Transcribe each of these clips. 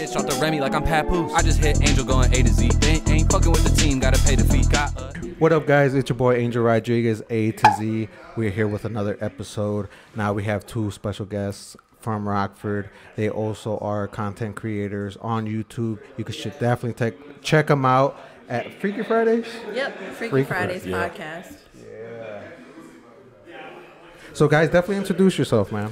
bitch off the Remy like I'm Papoose. I just hit Angel going A to Z. They ain't fucking with the team, gotta pay the fee. Got a What up, guys? It's your boy Angel Rodriguez, A to Z. We're here with another episode. Now we have two special guests from Rockford. They also are content creators on YouTube. You can should definitely take check them out at Freaky Fridays. Yep, Freaky Freaky Fridays Fri- yeah. podcast. So, guys, definitely introduce yourself, man.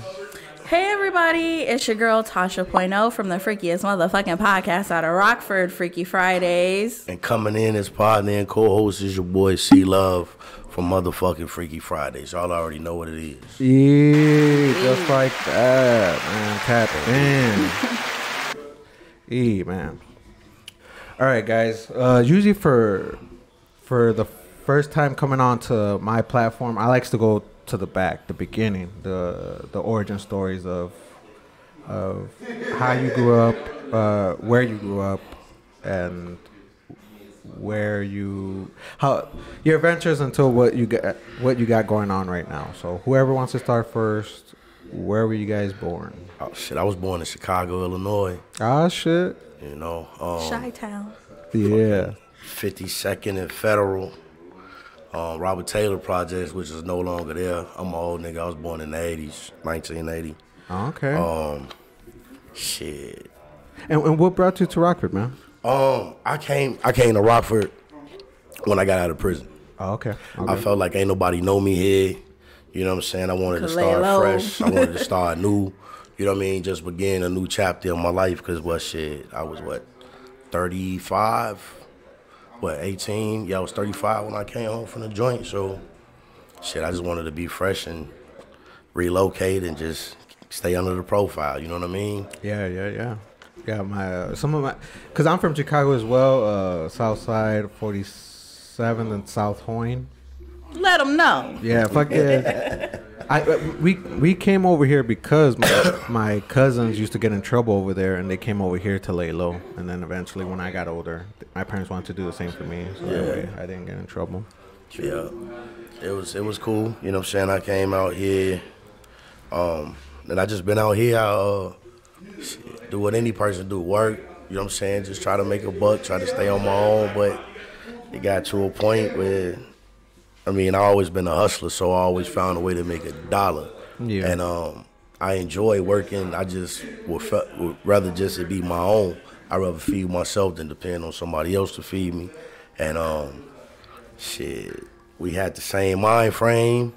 Hey everybody, it's your girl Tasha Point oh from the freakiest motherfucking podcast out of Rockford, Freaky Fridays. And coming in as partner and co-host is your boy C Love from motherfucking Freaky Fridays. Y'all already know what it is. Yeah, just like that, man. Tap in. E man. All right, guys. Uh, usually for for the first time coming on to my platform, I likes to go to the back, the beginning, the the origin stories of of how you grew up, uh, where you grew up, and where you how your adventures until what you got what you got going on right now. So whoever wants to start first, where were you guys born? Oh shit, I was born in Chicago, Illinois. Ah shit. You know, um, Chi Town. Yeah. 52nd and Federal. Um, Robert Taylor Projects, which is no longer there. I'm an old nigga. I was born in the 80s, 1980. Okay. Um, shit. and, and what brought you to Rockford, man? Um, I came, I came to Rockford when I got out of prison. Oh, okay. I felt like ain't nobody know me here. You know what I'm saying? I wanted to start low. fresh. I wanted to start new. You know what I mean? Just begin a new chapter in my life. Cause what shit? I was what, 35? What, 18? Yeah, I was 35 when I came home from the joint. So, shit, I just wanted to be fresh and relocate and just stay under the profile. You know what I mean? Yeah, yeah, yeah. Yeah, my uh, some of my cuz I'm from Chicago as well, uh South Side 47th and South Hoyne. Let them know. Yeah, fuck yeah. I we we came over here because my, my cousins used to get in trouble over there, and they came over here to lay low. And then eventually, when I got older, my parents wanted to do the same for me, so that way I didn't get in trouble. Yeah, it was it was cool. You know what I'm saying? I came out here, um, and I just been out here. I, uh, do what any person do, work. You know what I'm saying? Just try to make a buck, try to stay on my own. But it got to a point where, I mean, I always been a hustler, so I always found a way to make a dollar. Yeah. And um, I enjoy working. I just would, fe- would rather just it be my own. I rather feed myself than depend on somebody else to feed me. And um, shit, we had the same mind frame,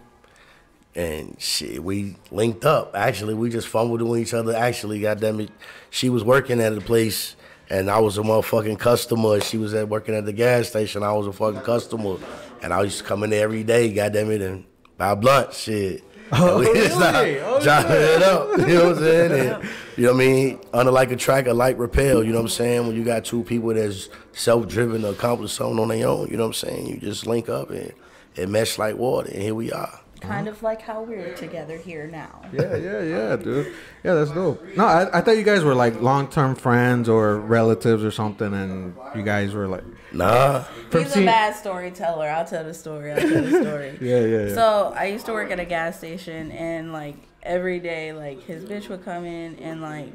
and shit, we linked up. Actually, we just fumbled with each other. Actually, goddamn it, she was working at a place, and I was a motherfucking customer. She was at working at the gas station. I was a fucking customer, and I used to come in there every day. Goddamn it, and buy blunt shit. Oh, we just really? Oh, chopping it up. You know what I'm saying? And, you know what I mean? Under like a track, a light repel. You know what I'm saying? When you got two people that's self-driven to accomplish something on their own, you know what I'm saying? You just link up and it mesh like water, and here we are. Kind of like how we're together here now. Yeah, yeah, yeah, dude. Yeah, that's dope. No, I, I thought you guys were like long term friends or relatives or something, and you guys were like, Nah, From He's a bad storyteller. I'll tell the story. I'll tell the story. yeah, yeah, yeah. So I used to work at a gas station, and like every day, like his bitch would come in and like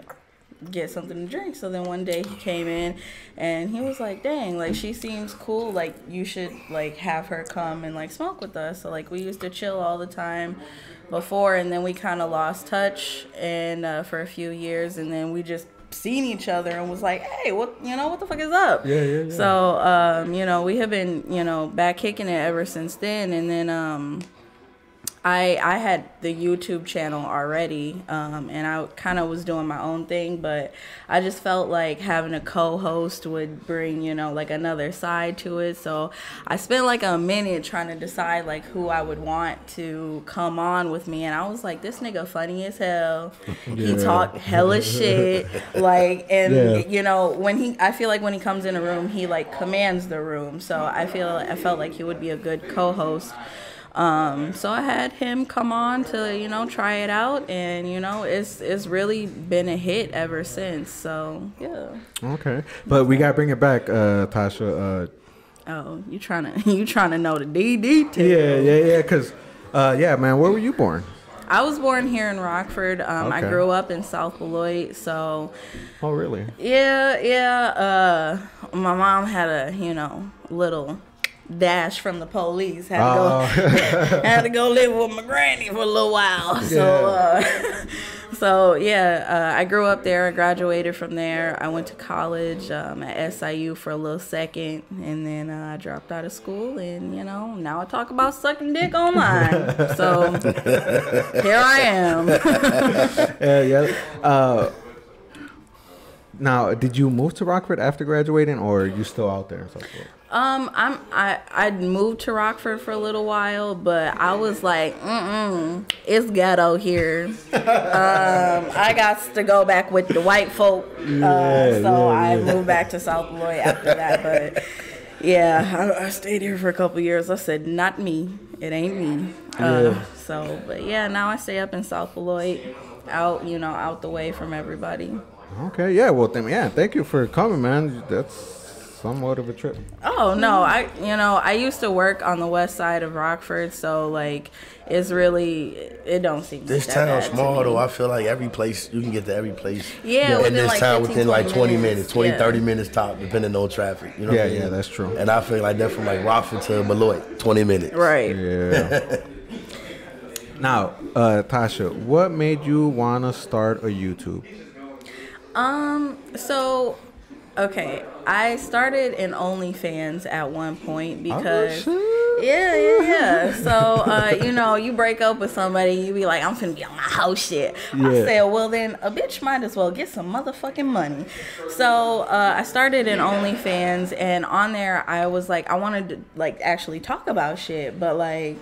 get something to drink. So then one day he came in, and he was like, "Dang, like she seems cool. Like you should like have her come and like smoke with us." So like we used to chill all the time before, and then we kind of lost touch, and uh, for a few years, and then we just seen each other and was like, "Hey, what you know? What the fuck is up?" Yeah, yeah, yeah. So um, you know, we have been you know back kicking it ever since then, and then um. I I had the YouTube channel already, um, and I kind of was doing my own thing, but I just felt like having a co-host would bring you know like another side to it. So I spent like a minute trying to decide like who I would want to come on with me, and I was like, this nigga funny as hell. He Yeah. talk hella shit, like, and Yeah. you know when he, I feel like when he comes in a room, he like commands the room. So I feel I felt like he would be a good co-host. Um, so I had him come on to you know try it out, and you know it's it's really been a hit ever since. So yeah. okay. But we gotta bring it back, uh, Tasha. Uh, Oh, you trying to you trying to know the D details? yeah, yeah, yeah. Cause, uh, yeah, man, where were you born? I was born here in Rockford. Um, I grew up in South Beloit, so Oh, really? yeah, yeah. Uh, my mom had a you know little dash from the police. Had to Oh. go had to go live with my granny for a little while. So uh, so yeah, uh, I grew up there. I graduated from there. I went to college um, at SIU for a little second, and then uh, I dropped out of school. And you know now I talk about sucking dick online. so here I am. Yeah, yeah. Uh, now, did you move to Rockford after graduating, or are you still out there? and so forth? Um, I'm I I moved to Rockford for a little while, but I was like, mm it's ghetto here. um, I got to go back with the white folk, uh, Yeah, so yeah, I yeah. moved back to South Beloit after that. But yeah, I, I stayed here for a couple years. I said, not me. It ain't me. Uh, Yeah. So, but yeah, now I stay up in South Beloit, out you know, out the way from everybody. Okay, yeah. Well, then, yeah. Thank you for coming, man. That's somewhat of a trip. Oh no, I you know I used to work on the west side of Rockford, so like it's really it don't seem This that town bad to small though. I feel like every place you can get to every place. Yeah, in this like, town 15, within like 20 20 minutes, minutes, 20, yeah. 30 minutes top, depending on traffic. You know Yeah, what I mean? yeah, that's true. And I feel like that from like Rockford to Beloit, 20 minutes. right. Yeah. now, uh, Tasha, what made you wanna start a YouTube? Um. So, okay, I started in OnlyFans at one point because. shit. Yeah, yeah, yeah. So, uh, you know, you break up with somebody, you be like, I'm finna be on my house shit. I Yeah. said, well, then a bitch might as well get some motherfucking money. So, uh, I started in OnlyFans, and on there, I was like, I wanted to, like, actually talk about shit, but, like,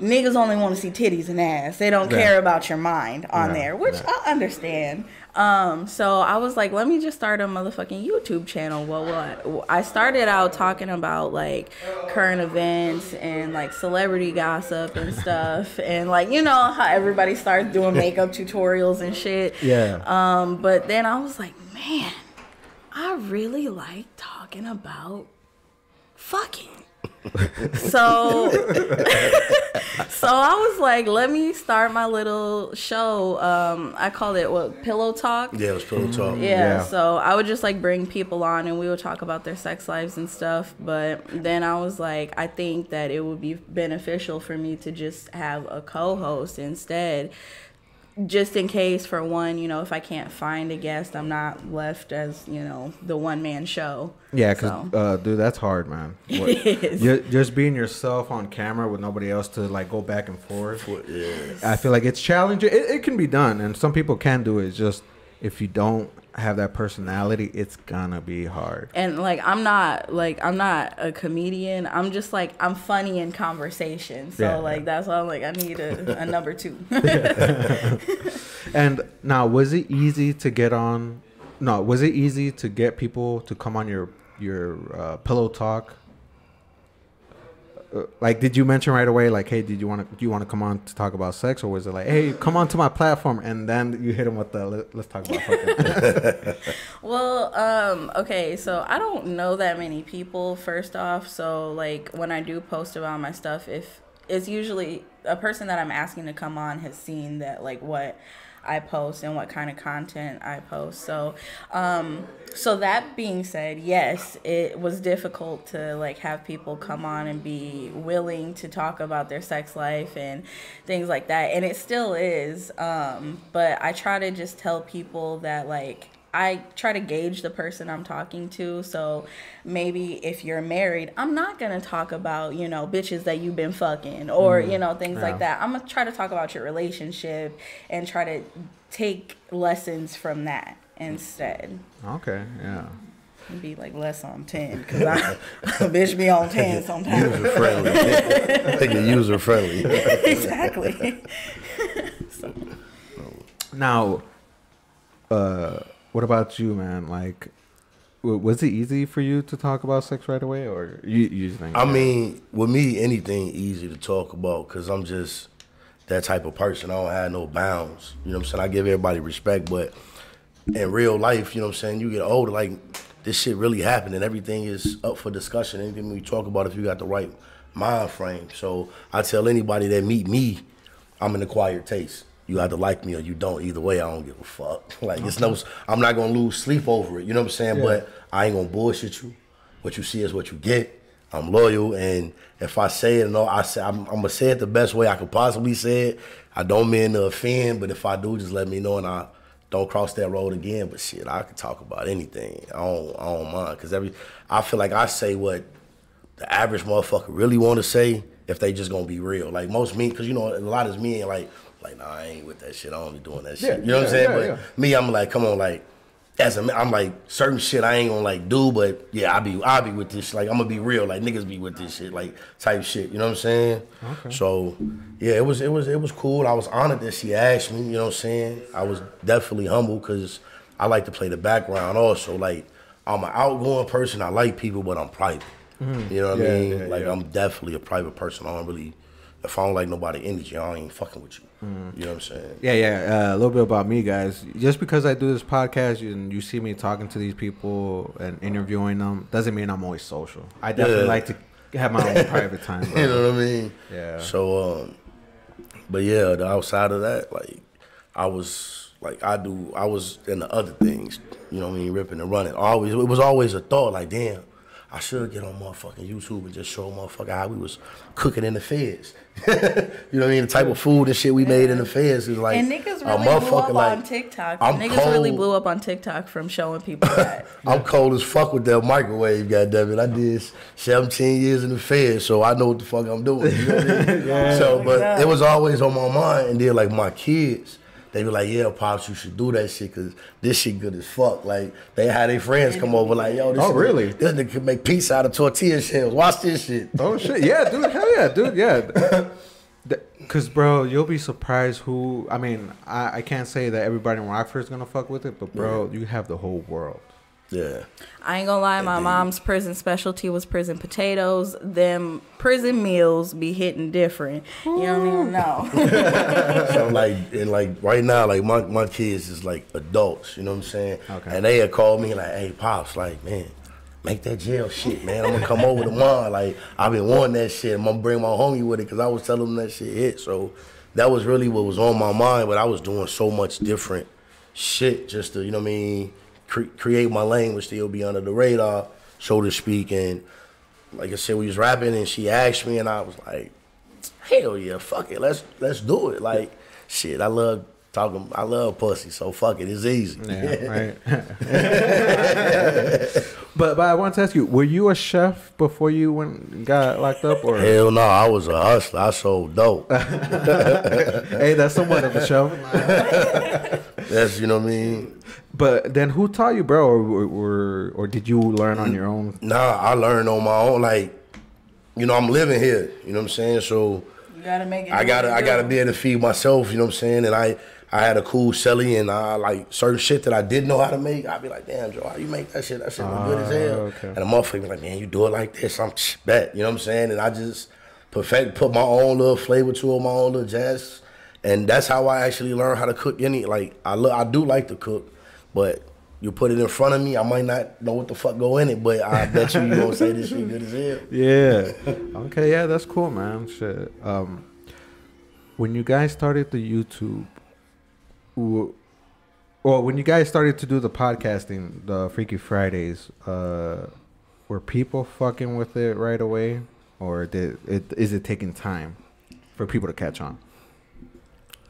niggas only want to see titties and ass. They don't Yeah. care about your mind on Yeah, there, which yeah. I understand. Um, so I was like, let me just start a motherfucking YouTube channel. Well, what? I started out talking about like current events and like celebrity gossip and stuff, and like you know how everybody starts doing makeup tutorials and shit. Yeah. Um, but then I was like, man, I really like talking about fucking. So so I was like, let me start my little show. Um, I called it what Pillow Talk. Yeah, it was pillow talk. Yeah, Yeah. so I would just like bring people on and we would talk about their sex lives and stuff. But then I was like, I think that it would be beneficial for me to just have a co host instead. Just in case, for one, you know, if I can't find a guest, I'm not left as, you know, the one man show. Yeah, cause So- uh, dude, that's hard, man. What, is. ju- just being yourself on camera with nobody else to like go back and forth. Yeah. I feel like it's challenging. It, it can be done, and some people can do it. It's just if you don't have that personality, it's gonna be hard. and like i'm not like i'm not a comedian i'm just like i'm funny in conversation so Yeah, like yeah. that's why i'm like i need a, a number two And now, was it easy to get on? No, was it easy to get people to come on your your uh, pillow talk? Like, did you mention right away, like, hey, did you want to do you want to come on to talk about sex, or was it like, hey, come on to my platform, and then you hit them with the Let, let's talk about fucking. well um okay so i don't know that many people first off. So like when i do post about my stuff if it's usually a person that i'm asking to come on has seen that like what I post and what kind of content I post. So, um, so that being said, yes, it was difficult to like have people come on and be willing to talk about their sex life and things like that, and it still is. Um, but I try to just tell people that like I try to gauge the person I'm talking to. So maybe if you're married, I'm not gonna talk about, you know, bitches that you've been fucking or, you know, things Yeah. like that. I'm gonna try to talk about your relationship and try to take lessons from that instead. okay, yeah. Be like less on 10 because I bitch be on 10 sometimes. User friendly. Make it user friendly. exactly. Now, uh, what about you, man? Like, w- was it easy for you to talk about sex right away, or you you think? I mean, with me, anything easy to talk about because I'm just that type of person. I don't have no bounds. You know what I'm saying? I give everybody respect, but in real life, you know what I'm saying, you get older, like this shit really happened and everything is up for discussion. Anything we talk about if you got the right mind frame. So I tell anybody that meet me I'm an acquired taste. You either like me or you don't. Either way, I don't give a fuck. Like it's no, I'm not gonna lose sleep over it. You know what I'm saying? Yeah. But I ain't gonna bullshit you. What you see is what you get. I'm loyal, and if I say it, no, I say I'm, I'm gonna say it the best way I could possibly say it. I don't mean to offend, but if I do, just let me know, and I don't cross that road again. But shit, I can talk about anything. I don't, I don't mind, cause every, I feel like I say what the average motherfucker really want to say if they just gonna be real. Like most me, cause you know a lot of me ain't like, like nah, I ain't with that shit. I don't be doing that shit. Yeah, you know what I'm saying? yeah, but yeah. me, I'm like, come on, like as a man, I'm like certain shit I ain't gonna like do, but yeah, I be I be with this. Like I'm gonna be real. Like niggas be with this shit, like type shit. You know what I'm saying? Okay. So yeah, it was it was it was cool. I was honored that she asked me. You know what I'm saying? I was definitely humble because I like to play the background also. Like I'm an outgoing person. I like people, but I'm private. Mm-hmm. You know what Yeah, I mean? yeah, like yeah. I'm definitely a private person. I don't really. If I don't like nobody energy, I ain't fucking with you. Mm. You know what I'm saying? Yeah, yeah. Uh, a little bit about me, guys. Just because I do this podcast and you see me talking to these people and interviewing them, doesn't mean I'm always social. I definitely Yeah. like to have my own private time. bro. You know what I mean? Yeah. So, um, but yeah, the outside of that, like, I was like, I do, I was in the other things. You know what I mean? Ripping and running. Always, it was always a thought. Like, damn, I should get on motherfucking YouTube and just show motherfucker how we was cooking in the feds. you know what I mean? The type of food and shit we made in the feds is like And niggas a really blew up like on TikTok. I'm niggas really cold. blew up on TikTok from showing people that. I'm cold as fuck with that microwave, goddammit. I did 17 years in the Fed, so I know what the fuck I'm doing. You know what I mean? So, but it was always on my mind. And then, like, my kids, they be like, yeah, Pops, you should do that shit because this shit good as fuck. Like, they had their friends come over, like, yo, this Oh, really? This nigga can make pizza out of tortilla shells. Watch this shit. Oh shit! Yeah, dude. Hell yeah, dude. Yeah. Cause bro, you'll be surprised who. I mean, I, I can't say that everybody in Rockford's gonna fuck with it, but bro, you have the whole world. Yeah. I ain't gonna lie, my mom's prison specialty was prison potatoes. Them prison meals be hitting different. You don't even know. So like and like right now, like my, my kids is like adults, you know what I'm saying? Okay. And they had called me like, hey pops, like, man, make that jail shit, man. I'm gonna come over tomorrow. Like I've been wanting that shit. I'm gonna bring my homie with it because I was telling them that shit hit. So that was really what was on my mind, but I was doing so much different shit just to, you know what I mean, cre- create my but still be under the radar, so to speak. And like I said, we was rapping and she asked me and I was like, hell yeah, fuck it, let's let's do it. Like shit, I love talking, I love pussy, so fuck it, it's easy. Yeah, right. but but I want to ask you, were you a chef before you went got locked up, or Hell no, I was a hustler. I sold dope. hey, that's somewhat of a chef. That's you know what I mean. But then who taught you, bro, or or, or did you learn on your own? Nah, I learned on my own. Like, you know, I'm living here. You know what I'm saying? So You gotta make it. I gotta I gotta be able to feed myself. You know what I'm saying? And I I had a cool celly and I like certain shit that I didn't know how to make. I'd be like, damn, Joe, how you make that shit? That shit look good as hell. okay. And the motherfucker be like, man, you do it like this. I'm bet. You know what I'm saying? And I just perfect put my own little flavor to it, my own little jazz. And that's how I actually learned how to cook any like I lo- I do like to cook, but you put it in front of me, I might not know what the fuck go in it, but I bet you you gonna say this shit good as hell. Yeah. Okay. Yeah, that's cool, man. Shit. Um, when you guys started the YouTube, well, when you guys started to do the podcasting, the Freaky Fridays, uh, were people fucking with it right away, or did it? Is it taking time for people to catch on?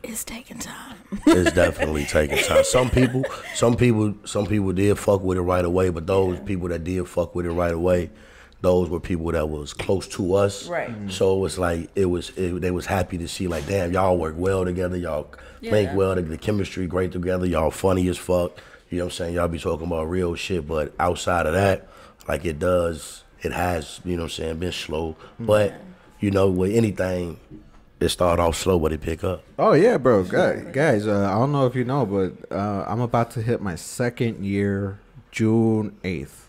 It's taking time. It's definitely taking time. Some people, some people, some people did fuck with it right away, but those people that did fuck with it right away, those were people that was close to us. Right. So it was like it was. It, they was happy to see like, damn, y'all work well together. Y'all think Yeah. well. The, the chemistry great together. Y'all funny as fuck. You know what I'm saying? Y'all be talking about real shit, but outside of that, like it does, it has. You know what I'm saying? Been slow, but you know, with anything, it start off slow, but it pick up. Oh yeah, bro. Guys, guys uh, I don't know if you know, but uh, I'm about to hit my second year, June eighth.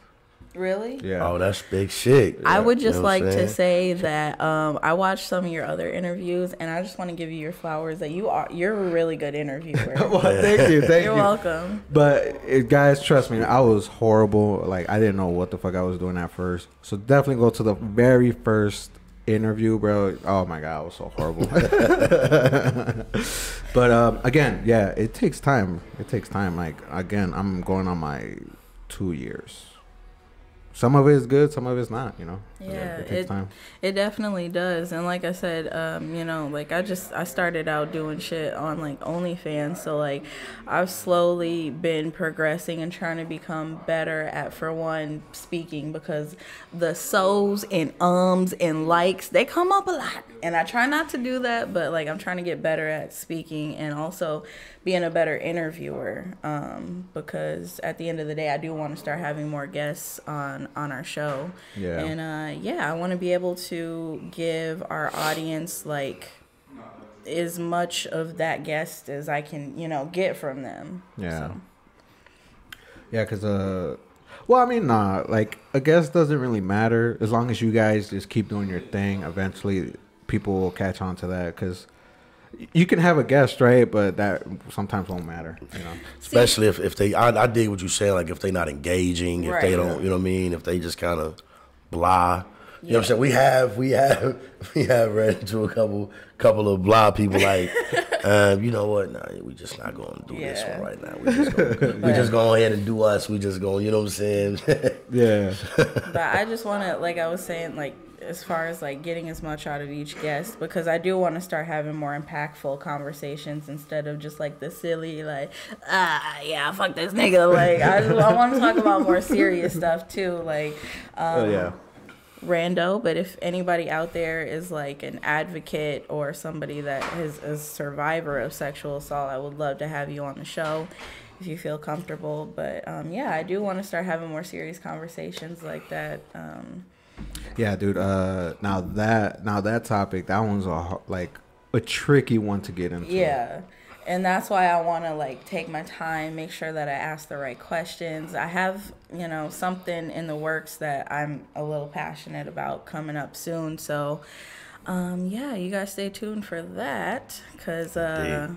Really? Yeah. Oh, that's big shit. I would You just know like to say that um, I watched some of your other interviews, and I just want to give you your flowers. That you are you're a really good interviewer. well, thank you, thank you're you. welcome. But it, guys, trust me, I was horrible. Like I didn't know what the fuck I was doing at first. So definitely go to the very first interview, bro. Oh my god, it was so horrible. but um, again, yeah, it takes time. It takes time. Like again, I'm going on my two years. Some of it is good, some of it's not. You know. Yeah, it it, it definitely does. And like I said, um, you know, like I just I started out doing shit on like OnlyFans, so like I've slowly been progressing and trying to become better at for one speaking because the so's and ums and likes they come up a lot, and I try not to do that, but like I'm trying to get better at speaking and also being a better interviewer um, because at the end of the day, I do want to start having more guests on on our show. Yeah. And uh, yeah, I want to be able to give our audience like as much of that guest as I can, you know, get from them. Yeah. So, Yeah, cause uh, well, I mean, nah, like a guest doesn't really matter as long as you guys just keep doing your thing. Eventually, people will catch on to that, cause you can have a guest, right? But that sometimes won't matter, you know. Especially if, if they, I, I dig what you say. Like if they're not engaging, if they don't, you know what I mean. If they just kind of blah. You know what I'm saying? We have, we have, we have ran into a couple, couple of blah people. Like, um, you know what? Nah, we just not going to do this one right now. We just, gonna, we just go ahead and do us. We just going, you know what I'm saying? Yeah, but I just want to, like I was saying, like as far as like getting as much out of each guest because I do want to start having more impactful conversations instead of just like the silly like ah yeah fuck this nigga like I I want to talk about more serious stuff too like um, oh yeah. rando, but if anybody out there is like an advocate or somebody that is a survivor of sexual assault, I would love to have you on the show if you feel comfortable. But um, yeah, I do want to start having more serious conversations like that. Um, Yeah, dude. Uh, now that now that topic, that one's a like a tricky one to get into. yeah. And that's why I want to like take my time, make sure that I ask the right questions. I have, you know, something in the works that I'm a little passionate about coming up soon. So, um, yeah, you guys stay tuned for that because uh,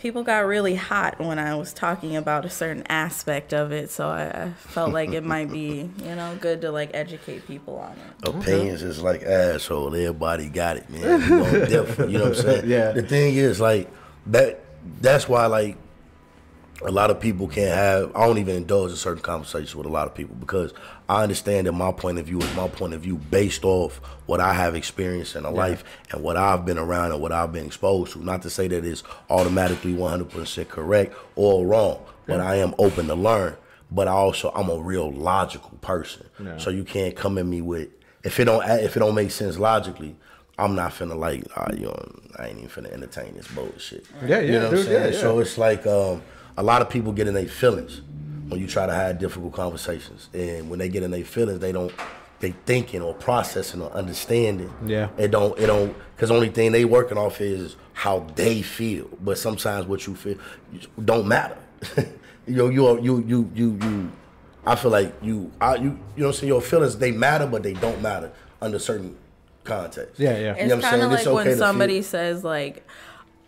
people got really hot when I was talking about a certain aspect of it. So I, I felt like it might be, you know, good to like educate people on it. Opinions is like asshole. Everybody got it, man. You know, different. You know what I'm saying? Yeah. The thing is, like that. That's why, like, a lot of people can't have. I don't even indulge in certain conversations with a lot of people because I understand that my point of view is my point of view based off what I have experienced in a life and what I've been around and what I've been exposed to. Not to say that it's automatically 100% correct or wrong, but I am open to learn. But I also I'm a real logical person, Yeah. so you can't come at me with if it don't if it don't make sense logically. I'm not finna like, ah, you know, I ain't even finna entertain this bullshit. Yeah, You yeah, know what dude, I'm saying? yeah, yeah. So it's like um, a lot of people get in their feelings when you try to have difficult conversations, and when they get in their feelings, they don't they thinking or processing or understanding. Yeah. it don't it don't because only thing they working off is how they feel, but sometimes what you feel don't matter. you know, you are you you you you. I feel like you I you you know what I'm saying your feelings they matter, but they don't matter under certain context. Yeah, yeah. It's know kinda like It's okay when to feel- somebody says like,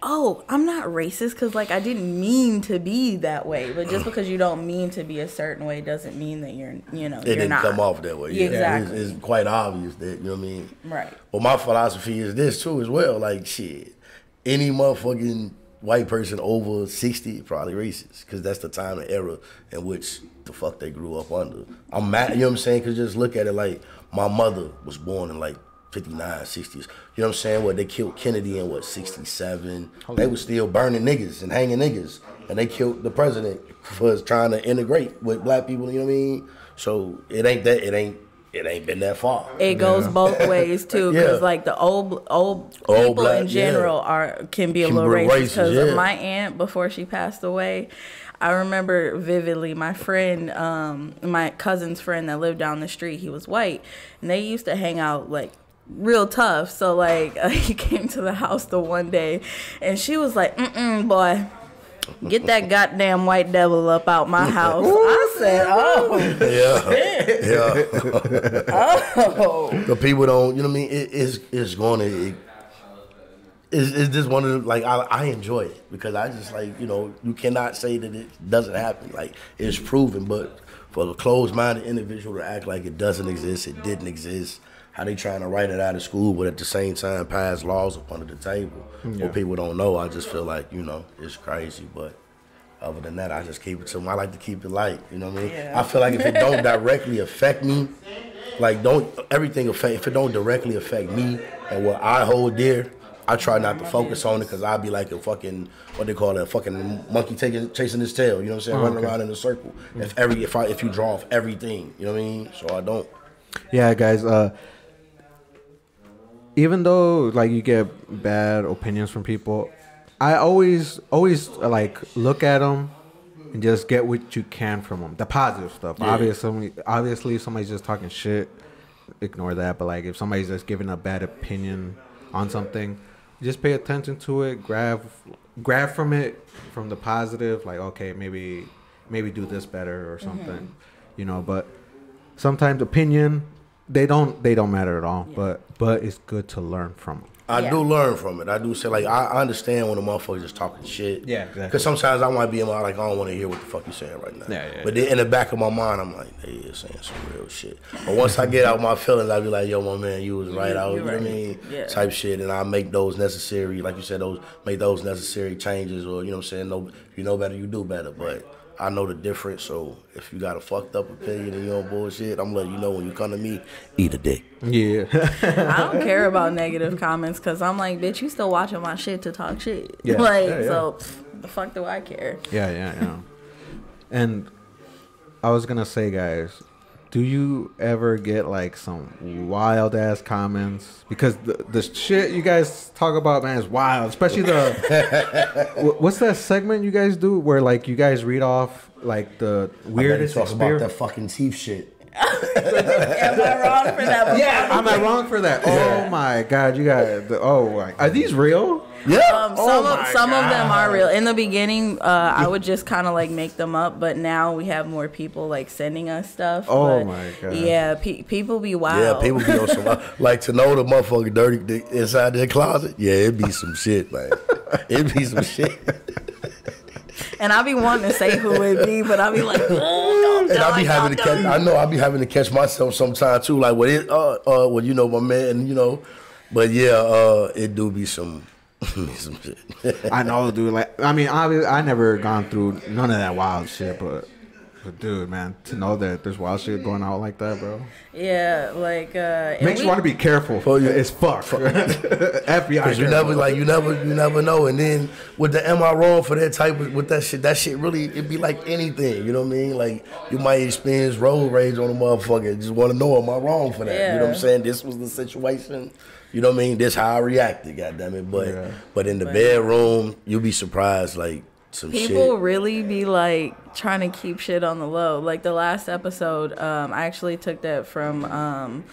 "Oh, I'm not racist because like I didn't mean to be that way." But just mm. because you don't mean to be a certain way doesn't mean that you're, you know, it you're didn't not. come off that way. Yeah, Exactly. It's, it's quite obvious that you know what I mean. Right. Well, my philosophy is this too as well. Like shit, any motherfucking white person over sixty probably racist because that's the time and era in which the fuck they grew up under. I'm mad. You know what I'm saying? Because just look at it like my mother was born in like. 59, 60s. You know what I'm saying? What they killed Kennedy in what 67. They was still burning niggas and hanging niggas. And they killed the president for trying to integrate with black people, you know what I mean? So it ain't that it ain't it ain't been that far. It goes both ways too, because Yeah. like the old old Old people black- in general yeah. are can be a Can little be racist. racist, Because yeah. my aunt, before she passed away, I remember vividly. My friend, um, my cousin's friend that lived down the street, he was white, and they used to hang out like real tough. So like he came to the house the one day, and she was like, "Mm mm, boy." Get that goddamn white devil up out my house. I said, "Oh, Yeah, yeah. oh." the people don't, you know what I mean? It, it's it's going to. It, it's, it's just one of the like I, I enjoy it because I just like you know you cannot say that it doesn't happen like it's proven but for a closed minded individual to act like it doesn't exist it didn't exist how they trying to write it out of school, but at the same time pass laws up under the table. What people don't know, I just feel like you know it's crazy, but. Other than that, I just keep it to them. I like to keep it light. You know what I mean? Yeah. I feel like if it don't directly affect me, like don't everything affect. If it don't directly affect me and what I hold dear, I try not to focus on it because I'll be like a fucking what they call it, a fucking monkey taking chasing his tail. You know what I'm saying? Oh, Running okay. around in a circle. If every if I if you draw off everything, you know what I mean? So I don't. Yeah, guys. Uh, even though like you get bad opinions from people, I always always like look at them and just get what you can from them. The positive stuff. Yeah. Obviously, obviously, if somebody's just talking shit. Ignore that. But like, if somebody's just giving a bad opinion on something, just pay attention to it. Grab, grab from it from the positive. Like, okay, maybe, maybe do this better or mm-hmm. something. You know, but sometimes opinion they don't they don't matter at all but but it's good to learn from 'em. I Yeah. do learn from it. I do say like I I understand when a motherfucker just talking shit. Yeah, exactly. Because sometimes I might be in my like I don't want to hear what the fuck you saying right now. Yeah, yeah, But then in the back of my mind, I'm like, they is saying some real shit. But once I get out my feelings, I be like, yo, my man, you was right. I was, you you're know what I mean? Yeah. Type shit, and I make those necessary, like you said, those make those necessary changes, or you know what I'm saying. No, you know better, you do better. But I know the difference. So if you got a fucked up opinion and you on bullshit, I'm letting you know when you come to me, eat a dick. yeah I don't care about negative comments because I'm like, bitch, you still watching my shit to talk shit. Yeah. like, Yeah, yeah. so pff, the fuck do I care? yeah yeah yeah and i was gonna say guys do you ever get like some wild ass comments? Because the, the shit you guys talk about man is wild especially the what's that segment you guys do where like you guys read off like the weirdest talk about experience? that fucking teeth shit. Am I wrong for that? yeah am i wrong for that? Oh my god you got the, oh my, are these real Yeah. Um, some Oh of some of them are real. In the beginning, uh, I would just kind of like make them up, but now we have more people like sending us stuff. Oh but, my God. Yeah, pe- people be wild. Yeah, people be on some like to know the motherfucker dirty dick inside their closet. Yeah, it be some shit, man. It be some shit. and I be wanting to say who it be, but I be like, oh, And I be having to catch. I know I be having to catch myself sometimes too. Like, what it? Uh, uh, well, you know, my man, you know. But yeah, uh, it do be some, be some shit. I know, dude. Like, I mean, obviously, I never gone through none of that wild shit, but, but dude, man, to know that there's wild shit going out like that, bro, Yeah, like uh, and makes you want to be careful. For you- it's fuck. FBI. Cause you never like you never you never know. And then with the am I wrong for that type of with that shit, that shit really it'd be like anything. You know what I mean? Like you might experience road rage on a motherfucker. Just want to know am I wrong for that? You know what I'm saying? This was the situation. You know what I mean? This how I reacted. God damn it! But Yeah. but in the bedroom, you'll be surprised. Like some people shit. really be like trying to keep shit on the low. Like the last episode, um, I actually took that from um,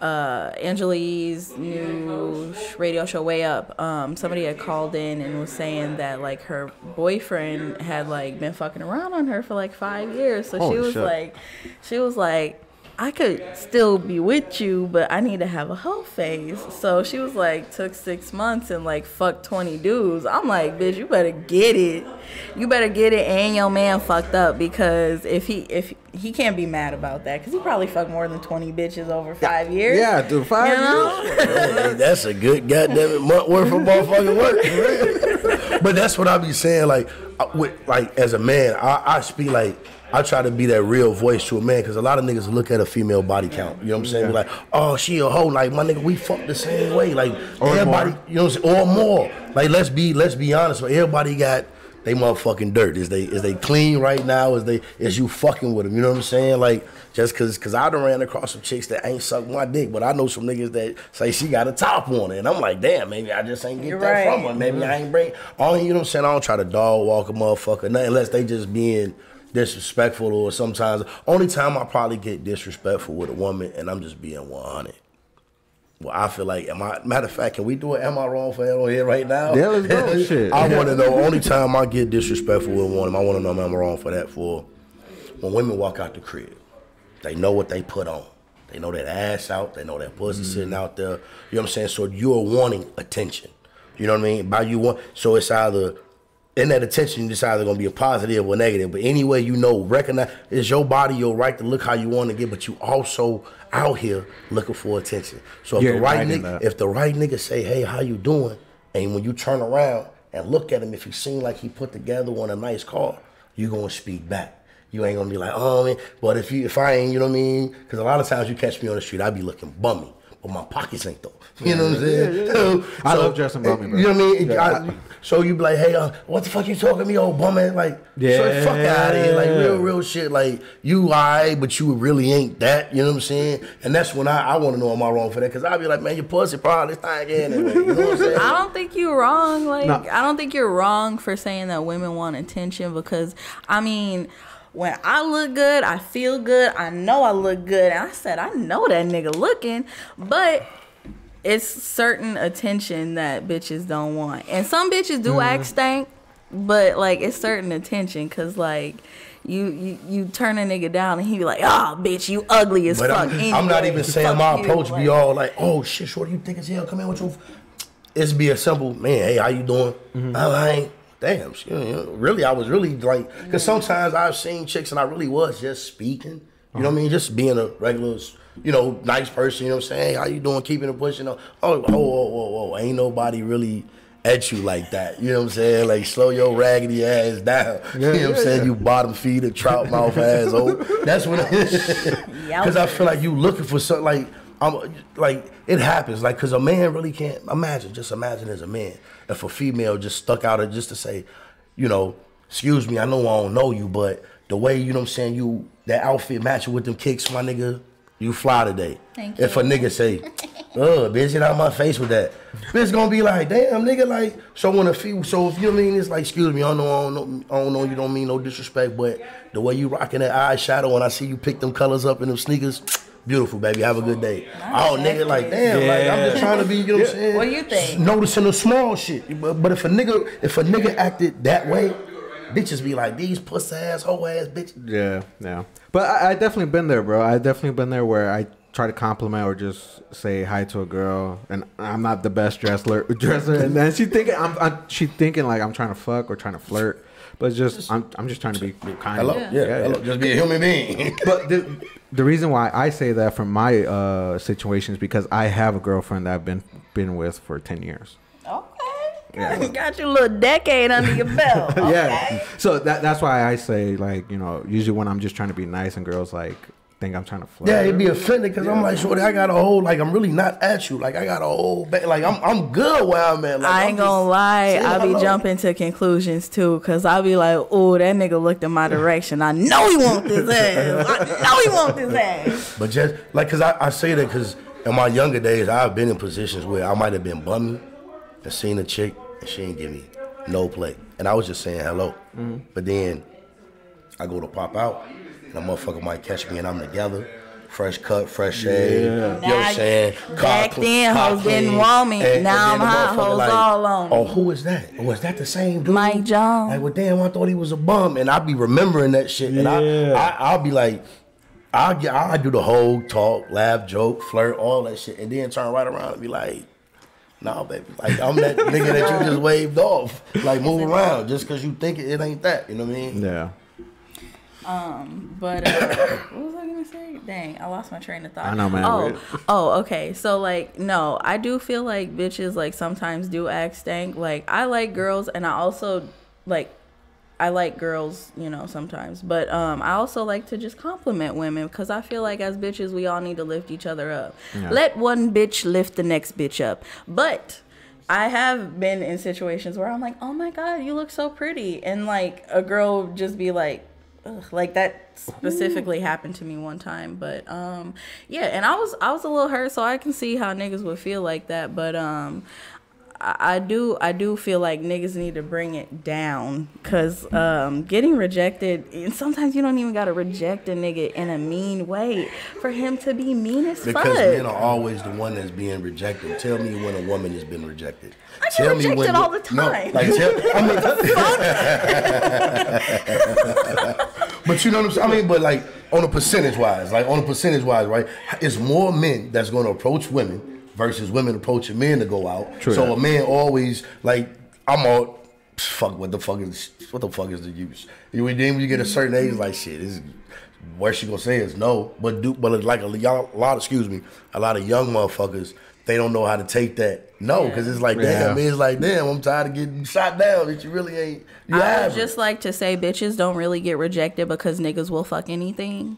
uh, Angela Yee's new radio show, Way Up. Um, somebody had called in and was saying that like her boyfriend had like been fucking around on her for like five years. So Holy she was shit. like, she was like. I could still be with you, but I need to have a hoe phase. So she was like, took six months and like fucked 20 dudes. I'm like, bitch, you better get it. You better get it and your man fucked up because if he if he can't be mad about that because he probably fucked more than 20 bitches over five years. Yeah, dude, five You know? Hey, that's a good goddamn it month worth of motherfucking work. but that's what I be saying. Like, with, like as a man, I, I speak like I try to be that real voice to a man because a lot of niggas look at a female body count. You know what I'm saying? Be like, oh, she a hoe. Like my nigga, we fuck the same way. Like Or everybody, more. you know what I'm saying? Or more. Like let's be let's be honest. But everybody got. They motherfucking dirt. Is they is they clean right now? Is they is you fucking with them? You know what I'm saying? Like just cause cause I done ran across some chicks that ain't sucked my dick, but I know some niggas that say she got a top on it, and I'm like, damn, maybe I just ain't get You're that right. from her. Maybe mm-hmm. I ain't bring. All you know what I'm saying? I don't try to dog walk a motherfucker, nothing unless they just being disrespectful or sometimes. Only time I probably get disrespectful with a woman, and I'm just being 100. Well, I feel like, am I? Matter of fact, can we do it? Am I wrong for on here right now? Yeah, let's go. Shit. I want to know. Only time I get disrespectful with one, I want to know, am I wrong for that? For when women walk out the crib, they know what they put on. They know that ass out. They know that pussy mm-hmm. sitting out there. You know what I'm saying? So you're wanting attention. You know what I mean? By you want. So it's either in that attention, you decide it's gonna be a positive or negative. But anyway, you know, recognize it's your body, your right to look how you want to get, but you also out here looking for attention. So if You're the right right nigga, if the right nigga say, "Hey, how you doing?" and when you turn around and look at him, if he seem like he put together on a nice car, you gonna speak back. You ain't gonna be like, "Oh man," but if you if I ain't, you know what I mean? Because a lot of times you catch me on the street, I be looking bummy. But my pockets ain't though. You know what I'm saying? So- I so- love dressing bummy, bro. You know what I mean? Yeah, I- so you be like, hey, uh, what the fuck you talking to me, old bum man? Like, yeah. so fuck out of here. Like, real, real shit. Like, you alright, but you really ain't that. You know what I'm saying? And that's when I, I want to know, am I wrong for that? Because I'll be like, man, your pussy probably stank anyway. You know what I'm saying? I don't think you're wrong. Like No. I don't think you're wrong for saying that women want attention because I mean, when I look good, I feel good. I know I look good. And I said I know that nigga looking, but it's certain attention that bitches don't want. And some bitches do act stank, but like it's certain attention cuz like you, you you turn a nigga down and he be like, "Ah, bitch, you ugly as But fuck." I'm, I'm not even saying my approach Like- be all like, oh shit, shorty, you think it's hell? Come in with your. It's be a simple man. Hey, how you doing? Mm-hmm. I ain't. Damn, she- you know, really, I was really like, because sometimes I've seen chicks and I really was just speaking. You know what I mean? Just being a regular, you know, nice person. You know what I'm saying? Hey, how you doing? Keeping it pushing. Oh, whoa, whoa, whoa, whoa! Ain't nobody really at you like that. You know what I'm saying? Like slow your raggedy ass down. you know what I'm saying? You bottom feeder, trout mouth asshole. That's what. Because I feel like you looking for something like I'm like it happens like because a man really can't imagine. Just imagine as a man if a female just stuck out of just to say, you know, excuse me, I know I don't know you, but the way you know what I'm saying you that outfit matching with them kicks, my nigga, you fly today. Thank If a nigga say, "Oh, bitch, get out of my face with that," bitch gonna be like, "Damn, nigga." Like, so when a fe- so if you know what I mean, it's like, excuse me, I don't know, I don't know, I don't know, you don't mean no disrespect, but the way you rocking that eyeshadow and I see you pick them colors up in them sneakers. Beautiful, baby. Have a good day. Oh, oh nigga, like, damn, like, I'm just trying to be, you know what I'm saying? What do you think? Noticing the small shit. But, but if a nigga, if a nigga acted that way, bitches be like, these pussy ass, hoe ass bitches. Yeah, yeah. But I, I definitely been there, bro. I definitely been there where I try to compliment or just say hi to a girl, and I'm not the best dresser, dresser, and then she thinking I'm, I'm she thinking like I'm trying to fuck or trying to flirt, but just I'm I'm just trying to be kind. Hello? Yeah, hello. Just be a human being. But the, the reason why I say that from my uh, situation is because I have a girlfriend that I've been been with for ten years. Okay. Yeah. Got your little decade under your belt. Okay. Yeah. So that that's why I say like you know usually when I'm just trying to be nice and girls like think I'm trying to flirt. Yeah, he'd be offended because I'm like, shorty, I got a whole like I'm really not at you. Like I got a whole ba- like I'm I'm good where I'm at. Like, I I'm ain't gonna lie, I'll be jumping to conclusions too, cause I'll be like, "Oh, that nigga looked in my direction. I know he want this ass. I know he want this ass." But just like, cause I, I say that because in my younger days, I've been in positions where I might have been bummy and seen a chick and she ain't give me no play, and I was just saying hello. Mm-hmm. But then I go to pop out, and a motherfucker might catch me and I'm together. Fresh cut, fresh shave. You know what I'm saying? back clean- then, car hoes didn't want me. Now then I'm hot, motherfucker hoes all on me. Oh, who is that? Was that the same dude? Mike Jones. Like, well, damn, I thought he was a bum, and I'd be remembering that shit, and I, I, I'll be like, I'll get, I'll do the whole talk, laugh, joke, flirt, all that shit, and then turn right around and be like, nah, baby, like I'm that nigga that you just waved off, like move around, just cause you think it, it ain't that, you know what I mean? Yeah. But uh, what was I gonna say? Dang, I lost my train of thought. I know, man. Oh, oh, okay. So like, no, I do feel like bitches like sometimes do act stank. Like I like girls, and I also like. I like girls, you know, sometimes, but um, I also like to just compliment women because I feel like as bitches, we all need to lift each other up. Yeah. Let one bitch lift the next bitch up. But I have been in situations where I'm like, oh my god, you look so pretty, and like a girl just be like, Ugh, like that specifically happened to me one time but um yeah and i was i was a little hurt so i can see how niggas would feel like that but um I, do I do feel like niggas need to bring it down because um, getting rejected and sometimes you don't even gotta reject a nigga in a mean way for him to be mean as fuck. Because men are always the one that's being rejected. Tell me when a woman has been rejected. I get Tell me rejected when all you- the No, time. like tell, I mean, but you know what I'm saying. I mean, but like on a percentage wise, like on a percentage wise, right? It's more men that's going to approach women versus women approaching men to go out. True so that. a man always like I'm all fuck what the fuck is what the fuck is the use? You then when you get a certain age, like shit, this is what she gonna say is no. But do but like a young, a lot, excuse me, a lot of young motherfuckers, they don't know how to take that no, because it's like damn, Yeah. it's like damn, I'm tired of getting shot down. That you really ain't. You I would average. just like to say bitches don't really get rejected because niggas will fuck anything.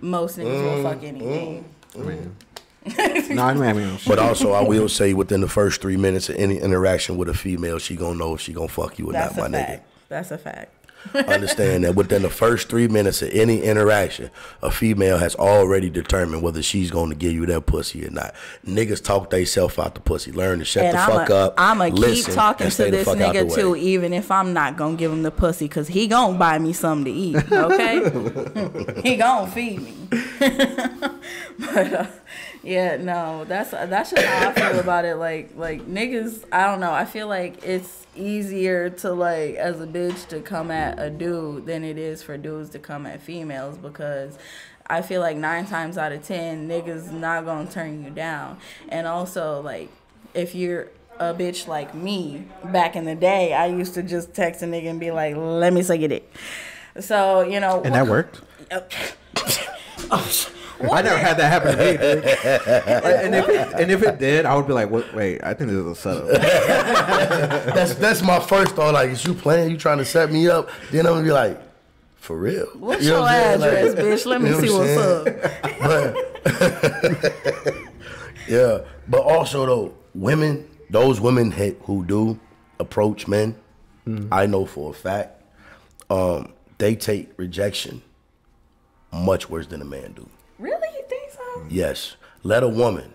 Most niggas will mm, fuck mm, anything. Mm. no, I mean, But also, I will say within the first three minutes of any interaction with a female, she gonna know if she gonna fuck you or That's not, my fact. That's a fact. Understand that within the first three minutes of any interaction, a female has already determined whether she's gonna give you that pussy or not. Niggas talk themselves out the pussy. Learn to shut And the I'm fuck a, up. I'm a keep talking to this fuck out the nigga too, even if I'm not gonna give him the pussy, cause he gonna buy me something to eat. Okay, he gonna feed me. but uh, yeah, no, that's that's just how I feel about it. Like like niggas, I don't know. I feel like it's easier to like as a bitch to come at a dude than it is for dudes to come at females because I feel like nine times out of ten niggas not gonna turn you down. And also like if you're a bitch like me back in the day, I used to just text a nigga and be like, "Let me suck your dick." So you know, and that worked. Oh, what? I never had that happen to me, and if it, and if it did, I would be like, what, wait, I think this is a setup. That's that's my first thought. Like, is you playing? You trying to set me up? Then I'm gonna be like, for real? What's You know your what address, Like, bitch? Let me you know see what what's up. But yeah, but also though, women, those women who do approach men, I know for a fact, um, they take rejection much worse than a man do. Really, you think so? Yes. Let a woman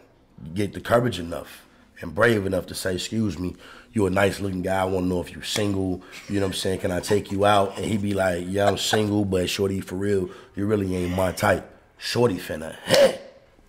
get the courage enough and brave enough to say, excuse me, you're a nice looking guy. I want to know if you're single. You know what I'm saying? Can I take you out? And he be like, yeah, I'm single, but shorty, for real, you really ain't my type. Shorty finna, hey.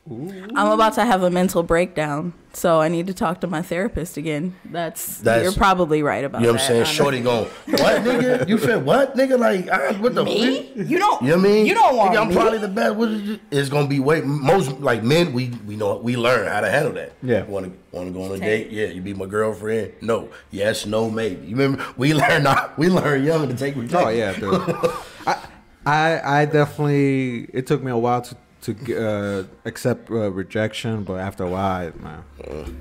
I'm about to have a mental breakdown, so I need to talk to my therapist again. That's, That's- you're probably right about You know what I'm that. saying? honestly. Shorty go, what, nigga? You said what, nigga? Like, I, what the Me? You don't. You know what I mean? You don't want Nigga, I'm me. probably the best. What is it? It's gonna be way most like men. We we know we learn how to handle that. Yeah. Want to want to go on a date? Yeah. You be my girlfriend? No. Yes. No. Maybe. You remember we learn not we learn young to take rejection. Oh yeah, dude. I, I I definitely. It took me a while to to uh, accept uh, rejection, but after a while, man.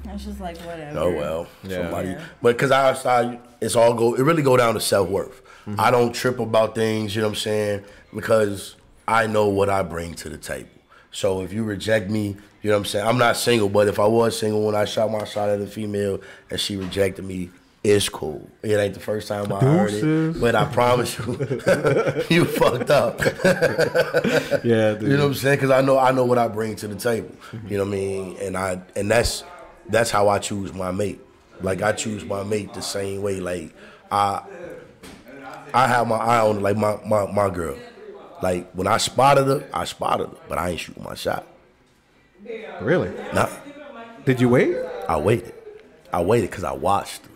It's just like whatever. Oh well, Yeah. somebody. Yeah. But because I, I, it's all go. It really go down to self worth. Mm-hmm. I don't trip about things. You know what I'm saying? Because I know what I bring to the table. So if you reject me, you know what I'm saying. I'm not single, but if I was single when I shot my shot at a female and she rejected me, it's cool. It ain't the first time I heard it, but I promise you, you fucked up. Yeah, dude. You know what I'm saying? Because I know I know what I bring to the table. You know what I mean? And I and that's that's how I choose my mate. Like I choose my mate the same way. Like I I have my eye on like my my, my girl. Like when I spotted her, I spotted her, but I ain't shooting my shot. really? Nah, Did you wait I waited. I waited because I watched her.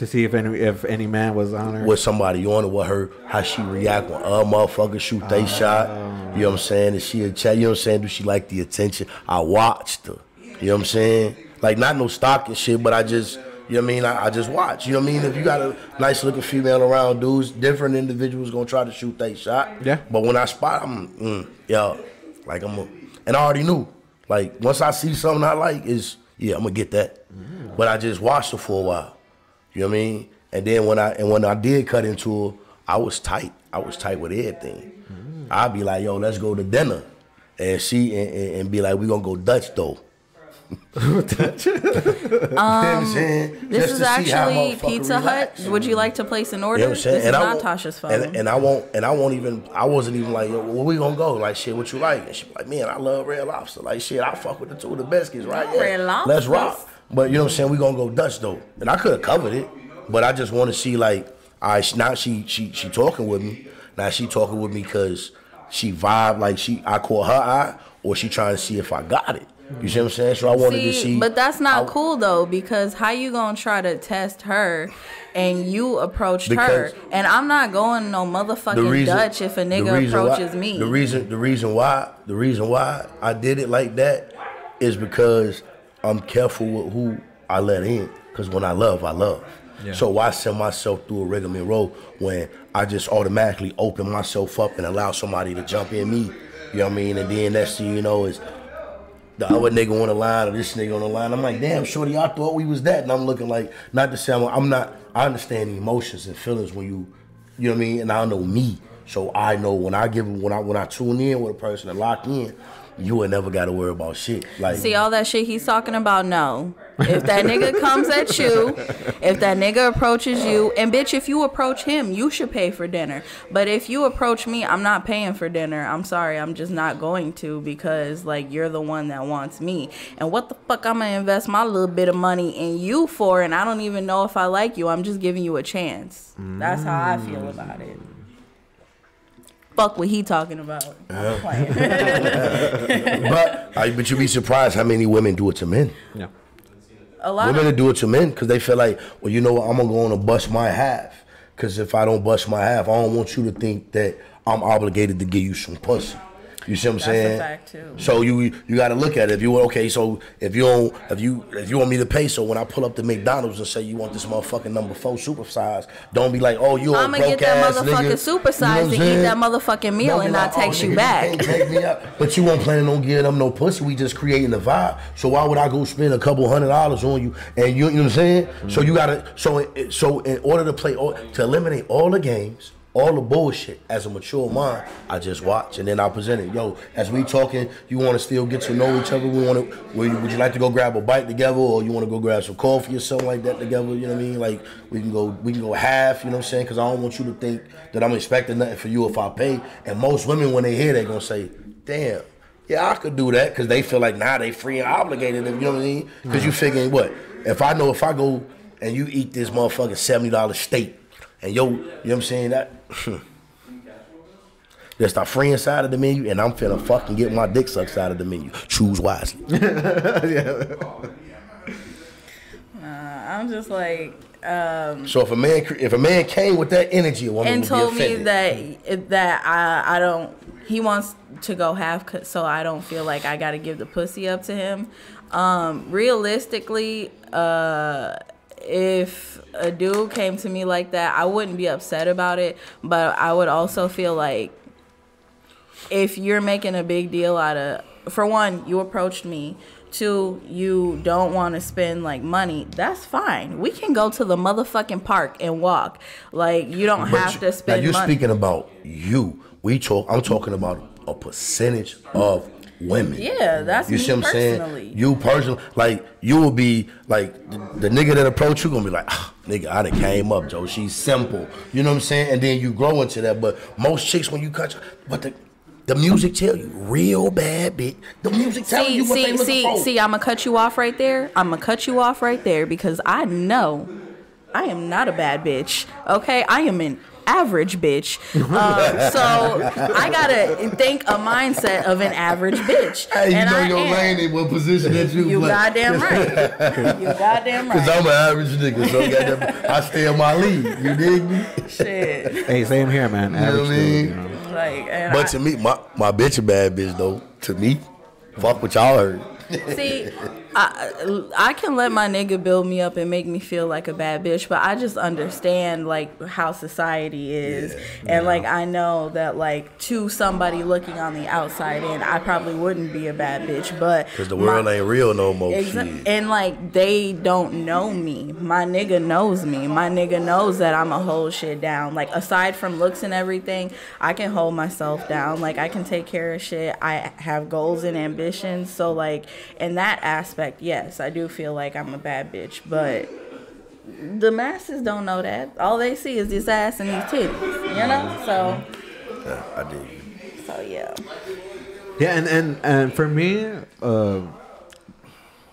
To see if any if any man was on her? with somebody on it, with her, how she react when other motherfuckers shoot they shot. You know what I'm saying? Is she a chat? You know what I'm saying? Do she like the attention? I watched her. You know what I'm saying? Like not no stalking shit, but I just, you know what I mean? I, I just watch. You know what I mean? If you got a nice looking female around, dudes, different individuals gonna try to shoot they shot. Yeah. But when I spot, I'm, mm, yeah, like I'm, a, and I already knew. Like once I see something I like, is yeah, I'm gonna get that. But I just watched her for a while. You know what I mean? And then when I and when I did cut into her, I was tight. I was tight with everything. I'd be like, yo, let's go to dinner. And she and, and, and be like, we gonna go Dutch though. um, This is actually Pizza Hut. Would you like to place an order? You know what I'm saying? This is and I not won't- Tasha's phone. And, and I won't and I won't even I wasn't even like, yo, where we gonna go? Like shit, what you like? And she like, man, I love red lobster. Like shit, I fuck with the two of the biscuits, right? Yeah, Red Let's Lobsters. rock. But you know what I'm saying? We gonna go Dutch though. And I could have covered it, but I just want to see like, all right, now she she she talking with me. Now she talking with me because she vibe like she I caught her eye, or she trying to see if I got it. You see what I'm saying? So I wanted to See, see. but that's not I- cool though, because how you gonna try to test her and you approached her, and I'm not going no motherfucking Dutch if a nigga approaches why, me. The reason the reason why the reason why I did it like that is because I'm careful with who I let in. Because when I love, I love. Yeah. So why send myself through a rigmarole when I just automatically open myself up and allow somebody to jump in me? You know what I mean? And then next thing you know is the other nigga on the line or this nigga on the line. I'm like, damn, shorty, I thought we was that. And I'm looking like, not to say I'm, I'm not, I understand emotions and feelings when you, you know what I mean? And I know me. So I know when I give, when I, when I tune in with a person and lock in, you ain't never got to worry about shit. Like, See all that shit he's talking about? No. If that nigga comes at you, if that nigga approaches you, and bitch, if you approach him, you should pay for dinner. But if you approach me, I'm not paying for dinner. I'm sorry, I'm just not going to because like you're the one that wants me. And what the fuck I'm gonna invest my little bit of money in you for? And I don't even know if I like you. I'm just giving you a chance. That's how I feel about it. Fuck what he talking about. I'm but, I, but you'd be surprised how many women do it to men. Yeah. a lot Women of do it to men because they feel like, well, you know what, I'm gonna go on and bust my half. Because if I don't bust my half, I don't want you to think that I'm obligated to give you some pussy. You see what I'm That's saying? fact, too. So you you got to look at it. If you okay, so if you don't if you if you want me to pay, so when I pull up to McDonald's and say you want this motherfucking number four supersize, don't be like, oh, you I'm gonna get that motherfucking nigga. You know and eat that motherfucking meal Don't and like, not text oh, you nigga, back. can't take me out. But you won't planning on giving them no pussy. We just creating the vibe. So why would I go spend a couple hundred dollars on you? And you, you know what I'm saying? So you gotta. So so in order to play all, to eliminate all the games. All the bullshit as a mature mind, I just watch and then I present it. Yo, as we talking, you want to still get to know each other. We want to. Would you, like to go grab a bite together, or you want to go grab some coffee or something like that together? You know what I mean? Like we can go, we can go half. You know what I'm saying? Because I don't want you to think that I'm expecting nothing for you if I pay. And most women, when they hear, they're gonna say, "Damn, yeah, I could do that," because they feel like nah, they free and obligated. You know what I mean? Because you figuring what? If I know if I go and you eat this motherfucking seventy dollar steak, and yo, you know what I'm saying that. That's the friend side of the menu, and I'm finna fucking get my dick sucked side of the menu. Choose wisely. I'm just like, um, So if a man if a man came with that energy, a woman and would told be me that that I I don't. He wants to go half, so I don't feel like I got to give the pussy up to him. Um, realistically, uh, if a dude came to me like that, I wouldn't be upset about it, but I would also feel like if you're making a big deal out of for one you approached me two you don't want to spend like money that's fine we can go to the motherfucking park and walk like you don't But have you- to spend Now you're money speaking about you. We talk. I'm talking about a percentage of women. yeah that's You see what I'm personally saying? You personally, like you will be like the, the nigga that approach you gonna be like, ah, nigga, I done came up, Joe. She's simple. You know what I'm saying? And then you grow into that. But most chicks, when you cut, but the the music tell you real bad bitch. The music tell you what they see looking see for. see i'm gonna cut you off right there i'm gonna cut you off right there because i know i am not a bad bitch okay i am an average bitch uh, so i gotta think a mindset of an average bitch Hey, you and know I your am. lane ain't what position that you. You play. goddamn right. You goddamn right. Cause. I'm an average nigga, so goddamn, I stay in my league. You dig me? Shit. Hey, same here, man. know what I Average mean? dude, you know. Like, and But I- to me, my my bitch a bad bitch though. To me, fuck what y'all heard. See, I, I can let my nigga build me up and make me feel like a bad bitch, but I just understand like how society is, and like I know that like to somebody looking on the outside in, I probably wouldn't be a bad bitch, but Cause the my- world ain't real no more. Exa- and like they don't know me. My nigga knows me. My nigga knows that I'm a hold shit down. Like aside from looks and everything, I can hold myself down. Like I can take care of shit. I have goals and ambitions. So like in that aspect, yes, I do feel like I'm a bad bitch. But the masses don't know that. All they see is this ass and these titties. You know? So Yeah, I dig you. so yeah. Yeah, and and and for me, uh,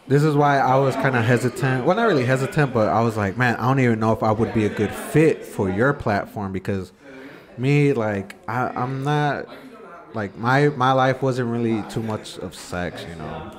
this is why I was kind of hesitant. Well, not really hesitant, but I was like, man, I don't even know if I would be a good fit for your platform because me, like, I, I'm not like my my life wasn't really too much of sex, you know.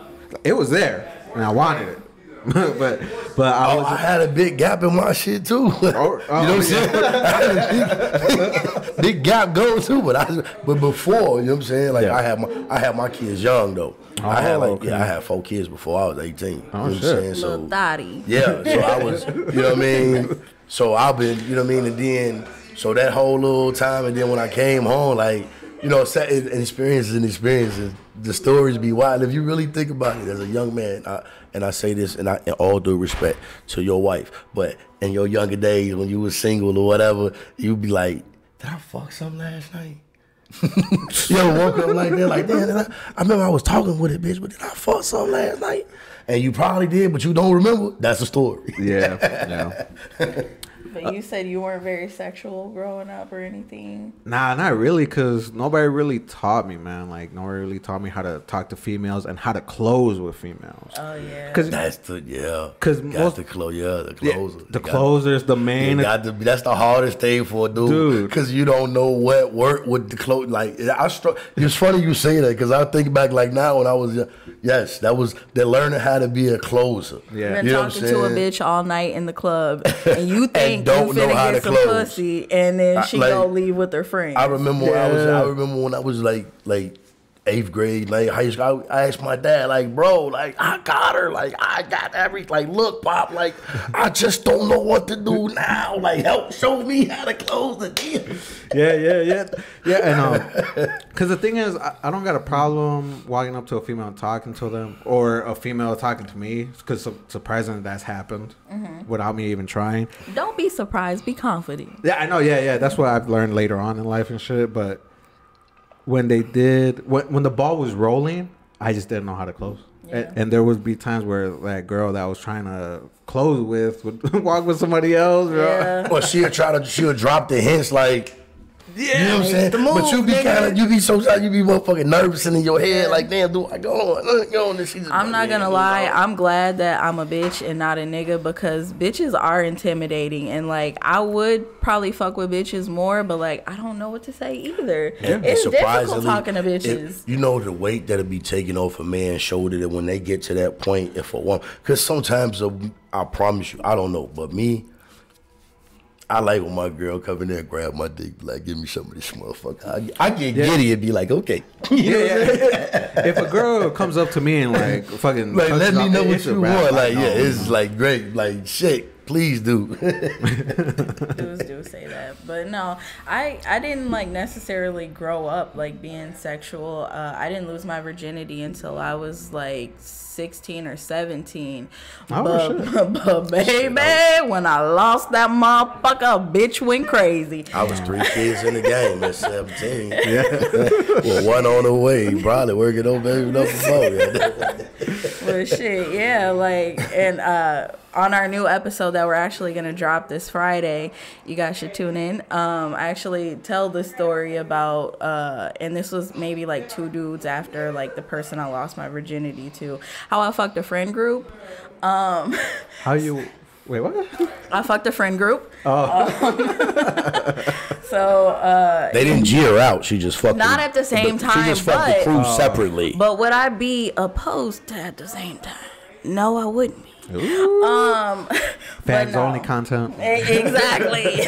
It was there, and I wanted it, but but I Oh. I had a big gap in my shit too. Oh, oh, you know oh, what I'm saying? I had a big, big gap going too, but I but before, you know what I'm saying? Like Yeah. I had my I had my kids young though. Oh, I had Oh, like okay. yeah, I had four kids before I was 18. you know what I'm saying? So Little thotty. Yeah, so I was, you know what I mean? So I've been, you know what I mean, and then so that whole little time, and then when I came home, like you know, set- and experiences and experiences, the stories be wild. If you really think about it, as a young man, I, and I say this, and I, in all due respect to your wife, but in your younger days when you was single or whatever, you'd be like, "Did I fuck something last night?" you ever woke up like that, like damn, I, I remember I was talking with it, bitch, but did I fuck something last night? And you probably did, but you don't remember. That's the story. Yeah, yeah. But you said you weren't very sexual growing up or anything. Nah, not really, cause nobody really taught me, man. Like nobody really taught me how to talk to females and how to close with females. Oh yeah. Cause That's the yeah. 'Cause Got most- the close, yeah, the yeah, closer. the You got- closers, the main. got to, that's the hardest thing for a dude, Dude. because you don't know what work with the close. Like I, str- it's funny you say that because I think back like now when I was young, yes, that was they're learning how to be a closer. Yeah. Been You know what talking I'm to a bitch all night in the club, and you think don't you know how to close. pussy, and then I- she like, go leave with her friend. I remember when I was I remember when I was like like eighth grade, like high school. I, I asked my dad, like, bro, like I got her, like I got every like look, pop, like I just don't know what to do now. Like help show me how to close the deal. yeah, yeah, yeah, yeah. And um, cause the thing is, I, I don't got a problem walking up to a female and talking to them, or a female talking to me. Cause su- surprisingly, that's happened without me even trying. Don't be surprised. Be confident. Yeah, I know. Yeah, yeah. That's what I've learned later on in life and shit. But when they did, when when the ball was rolling, I just didn't know how to close. Yeah. And, and there would be times where that girl that I was trying to close with would walk with somebody else. Bro. Yeah. Or she would try to she'll drop the hints like Yeah, you know what I'm saying? the move, but you be kind of you be so you be motherfucking nervous and in your head like damn do I go on go on and she just I'm not gonna lie. you. I'm glad that I'm a bitch and not a nigga because bitches are intimidating and like I would probably fuck with bitches more, but like I don't know what to say either. And It's difficult talking to if- bitches. you know the weight that'll be taken off a man's shoulder that when they get to that point, if a woman, because sometimes I promise you, I don't know, but me, I like when my girl come in there and grab my dick, like give me some of this motherfucker. I, I get giddy and be like, okay, you know what if a girl comes up to me and like fucking like let me know what you want. Like know. yeah, it's like great, like shit, please do. dudes do say that but no i i didn't like necessarily grow up like being sexual uh, i didn't lose my virginity until i was like 16 or 17 Oh, but, shit. but baby when i lost that motherfucker bitch went crazy I was three kids in the game at 17. Yeah. well, one on the way, probably working on baby number four. Well, shit, yeah, like, and uh, on our new episode that we're actually gonna drop this Friday, you guys should tune in. Um, I actually tell the story about, uh, and this was maybe like two dudes after like the person I lost my virginity to, how I fucked a friend group. Um, How you? Wait, what? I fucked a friend group. Oh. so, uh, They didn't G her out. She just fucked. Not the- at the same She time, just fucked but- the crew separately. but would I be opposed to at the same time? No, I wouldn't Um, be. Fans no. only content. Exactly.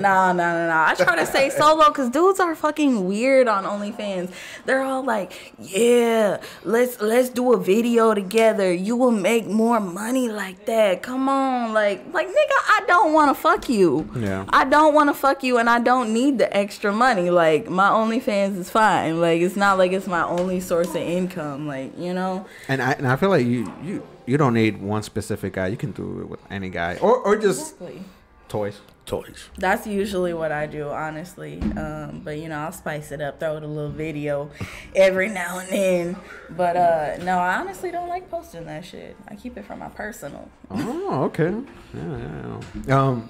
no, no, no, no. I try to say solo because dudes are fucking weird on OnlyFans. They're all like, "Yeah, let's let's do a video together. You will make more money like that. Come on, like, like nigga, I don't want to fuck you. Yeah. I don't want to fuck you, and I don't need the extra money. Like, my OnlyFans is fine. Like, it's not like it's my only source of income. Like, you know." And I and I feel like you you you don't need one specific guy. You can do it with any guy, or or just Exactly. toys. Toys. That's usually what I do, honestly. Um, but you know, I'll spice it up, throw it a little video every now and then. But uh, no, I honestly don't like posting that shit. I keep it for my personal. Oh, okay. Yeah, yeah, yeah. Um,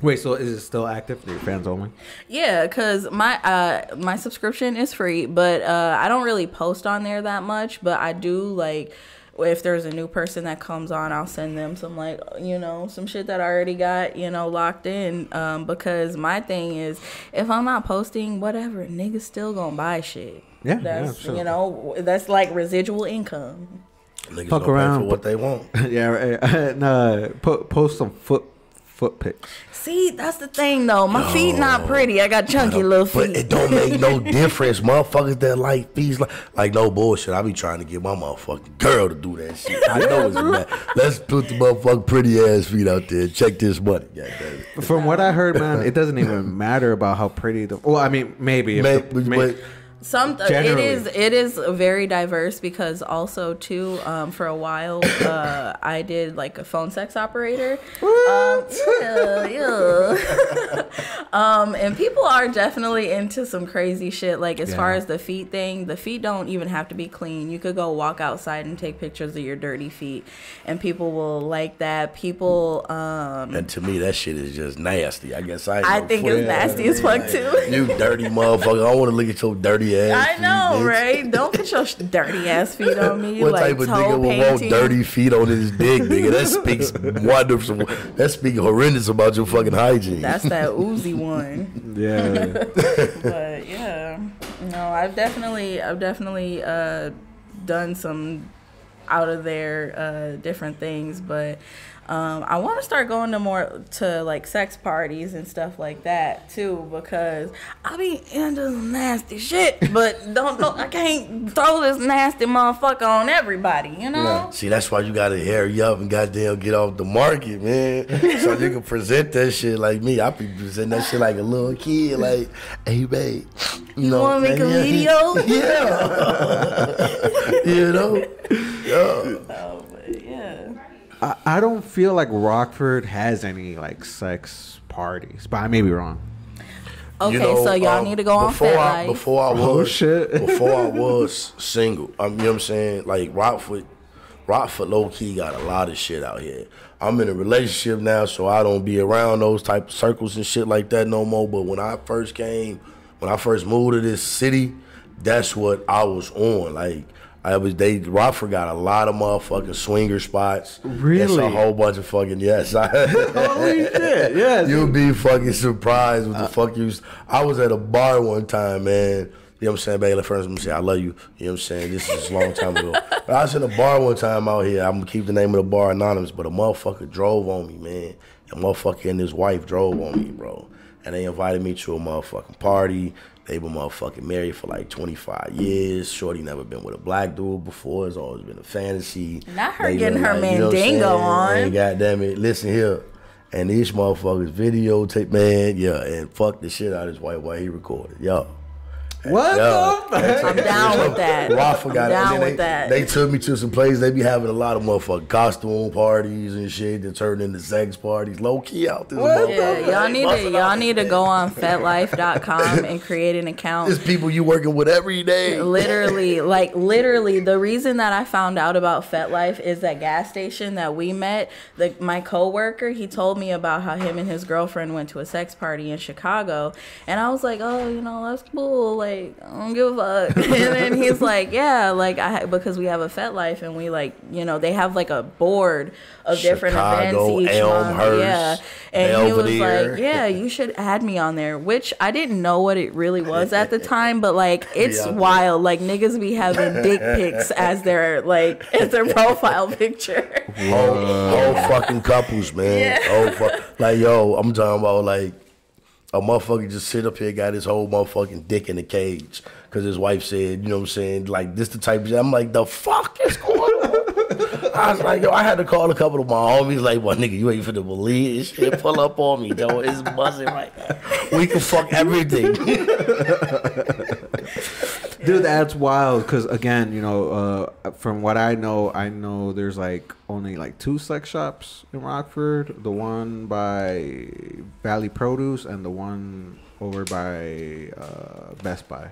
wait. So is it still active? For your fans only? Yeah, cause my uh my subscription is free, but uh I don't really post on there that much. But I do like if there's a new person that comes on, I'll send them some like you know some shit that I already got you know locked in. Um, because my thing is if I'm not posting, whatever, niggas still gonna buy shit. Yeah, that's yeah, sure. you know that's like residual income. Niggas Fuck around, for what they want. yeah. Right. and, uh, po- post some foot foot pics. See, that's the thing though. My feet not pretty. I got chunky little feet. But it don't make no difference, motherfuckers that like feet like like no bullshit. I be trying to get my motherfucking girl to do that shit. I know it's bad. Let's put the motherfucking pretty ass feet out there. Check this money. goddamn it. From what I heard, man, it doesn't even matter about how pretty the. Well, I mean, maybe. If May- the- but- may- but- Some it Generally. is it is very diverse because also too um, for a while uh, I did like a phone sex operator. Um, yeah, yeah. um, and people are definitely into some crazy shit. Like as far as the feet thing, the feet don't even have to be clean. You could go walk outside and take pictures of your dirty feet, and people will like that. People. Um, And to me, that shit is just nasty. I guess I. I think it's nasty as fuck too. You dirty motherfucker. I want to look at your dirty ass. I know, bitch. right? Don't put your dirty ass feet on me. What like type of nigga would want dirty feet on his dick, nigga? That speaks wonderful. That speaks horrendous about your fucking hygiene. That's that oozy one. yeah. But yeah, no, I've definitely, I've definitely uh, done some out of there uh, different things, but. Um, I want to start going to more to like sex parties and stuff like that too because I be into nasty shit, but don't, don't I can't throw this nasty motherfucker on everybody, you know? Yeah. See, that's why you gotta hurry up and goddamn get off the market, man. so you can present that shit like me. I be presenting that shit like a little kid, like, hey, babe. You, know, wanna make a video? Yeah. you know? Yeah. Oh, yeah. I, I don't feel like Rockford has any like sex parties, but I may be wrong. Okay, You know, so y'all um, need to go on before Fat I, Life. Before I was, Oh, shit. before I was single, um, you know what I'm saying? Like Rockford, Rockford low key got a lot of shit out here. I'm in a relationship now, so I don't be around those type of circles and shit like that no more. But when I first came, when I first moved to this city, that's what I was on. Like I was they Rockford got a lot of motherfucking swinger spots. It's Really? a whole bunch of fucking yes. Holy shit! Yes. You'll be fucking surprised with the uh. fuck you. I was at a bar one time, man. You know what I'm saying? Bailey friends with me say, I love you. You know what I'm saying? This is a long time ago. But I was in a bar one time out here. I'm gonna keep the name of the bar anonymous, but a motherfucker drove on me, man. A motherfucker and his wife drove on me, bro. And they invited me to a motherfucking party. They been motherfucking married for like 25 years. Shorty never been with a black dude before. It's always been a fantasy. Not her They getting her like, you know what I'm mandingo on. Goddamn it, listen here. And these motherfuckers videotape, man, yeah, and fuck the shit out of his wife while he recorded. Yo. What Yeah. the? I'm down with that. Rafa I'm got it. down And with they, that. They took me to some places. They be having a lot of motherfucking costume parties and shit that turn into sex parties. Low key out this yeah, y'all need to y'all out. need to go on fetlife.com and create an account. It's people you working with every day. literally like literally the reason that i found out about fetlife is that gas station that we met the my coworker he told me about how him and his girlfriend went to a sex party in chicago and i was like oh you know that's cool like i don't give a fuck and then he's like yeah like i because we have a fetlife and we like you know they have like a board of different Chicago, events each month yeah and he was Belvidere. like yeah you should add me on there which i didn't know what it really was at the time but like it's Yeah. wild like niggas be having dick pics as their like as their profile picture Whole, whole fucking couples, man. Fu- like yo, I'm talking about like a motherfucker just sit up here got his whole motherfucking dick in a cage because his wife said, you know what I'm saying, like this the type of shit. I'm like, the fuck is going on? I was like, yo, I had to call a couple of my homies, like, well, nigga, you ain't finna believe this shit. Pull up on me, though. It's buzzing right now. We can fuck everything. Dude, that's wild. Because again, you know, uh, from what I know, I know there's like only like two sex shops in Rockford. The one by Valli Produce and the one over by uh, Best Buy.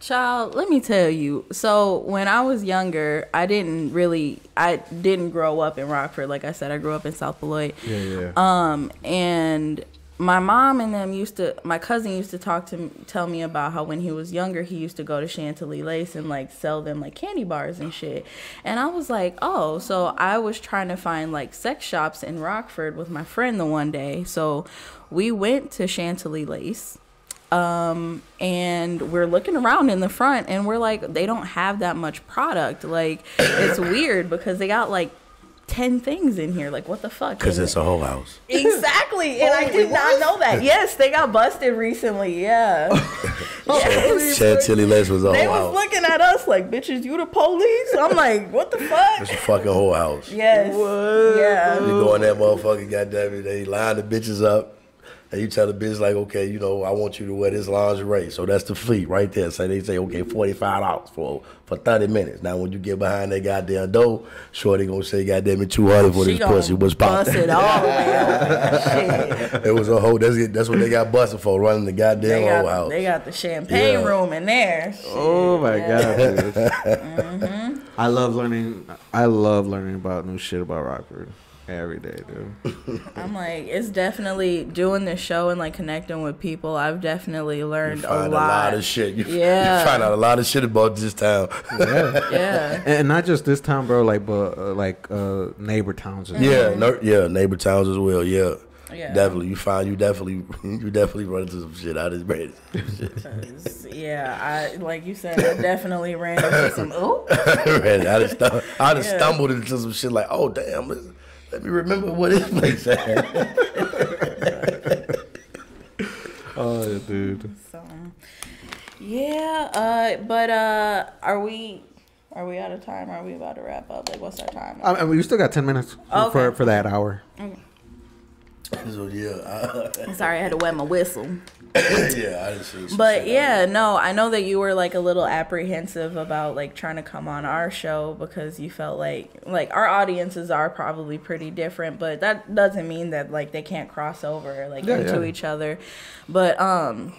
Child, let me tell you. So when I was younger, I didn't really, I didn't grow up in Rockford. Like I said, I grew up in South Beloit. Yeah, yeah. Um, and my mom and them used to, my cousin used to talk to, tell me about how when he was younger, he used to go to Chantilly Lace and like sell them like candy bars and shit. And I was like, oh, so I was trying to find like sex shops in Rockford with my friend the one day. So we went to Chantilly Lace um and we're looking around in the front and we're like they don't have that much product like it's weird because they got like ten things in here. Like what the fuck? Cause And- it's a whole house. exactly, and I did not know that. Yes, they got busted recently. Yeah, yes. Chantilly Lace was a They was house. looking at us like, bitches, you the police? I'm like, what the fuck? It's fuck? a fucking whole house. Yes. Yeah. You go in that motherfucker, goddamn it, they line the bitches up. And you tell the bitch like, okay, you know, I want you to wear this lingerie. So that's the fee right there. So they say, okay, forty five dollars for for thirty minutes. Now when you get behind that goddamn door, sure they gonna say, goddamn it, two hundred for She this gonna pussy was popped. bust it all the way open. Shit. it was a whole. That's it. That's what they got busted for, running the goddamn They whole got, house. they got the champagne Yeah. room in there. Oh my god. Mm-hmm. I love learning. I love learning about new shit about Rockford every day, dude. I'm like, it's definitely doing the show and like connecting with people. I've definitely learned You a find lot. of shit. You, Yeah. you find out a lot of shit about this town. Yeah. yeah. And not just this town, bro. Like, but uh, like uh, neighbor towns. as well. yeah, no, yeah, neighbor towns as well. Yeah. Yeah. Definitely, you find you definitely you definitely run into some shit out of this It's- yeah, I like you said, I definitely ran into some ooh. I just stu- I just Yeah. stumbled into some shit like, oh damn, let, let me remember what this place at. Oh, yeah, dude. So yeah, uh but uh are we are we out of time? Are we about to wrap up? Like what's our time? I mean, we still got ten minutes for Okay. for, for that hour. so yeah, I, Sorry, I had to wet my whistle. yeah, I just see. But shit yeah, no, I know that you were like a little apprehensive about like trying to come on our show because you felt like like our audiences are probably pretty different, but that doesn't mean that like they can't cross over like Yeah, into yeah. each other. But um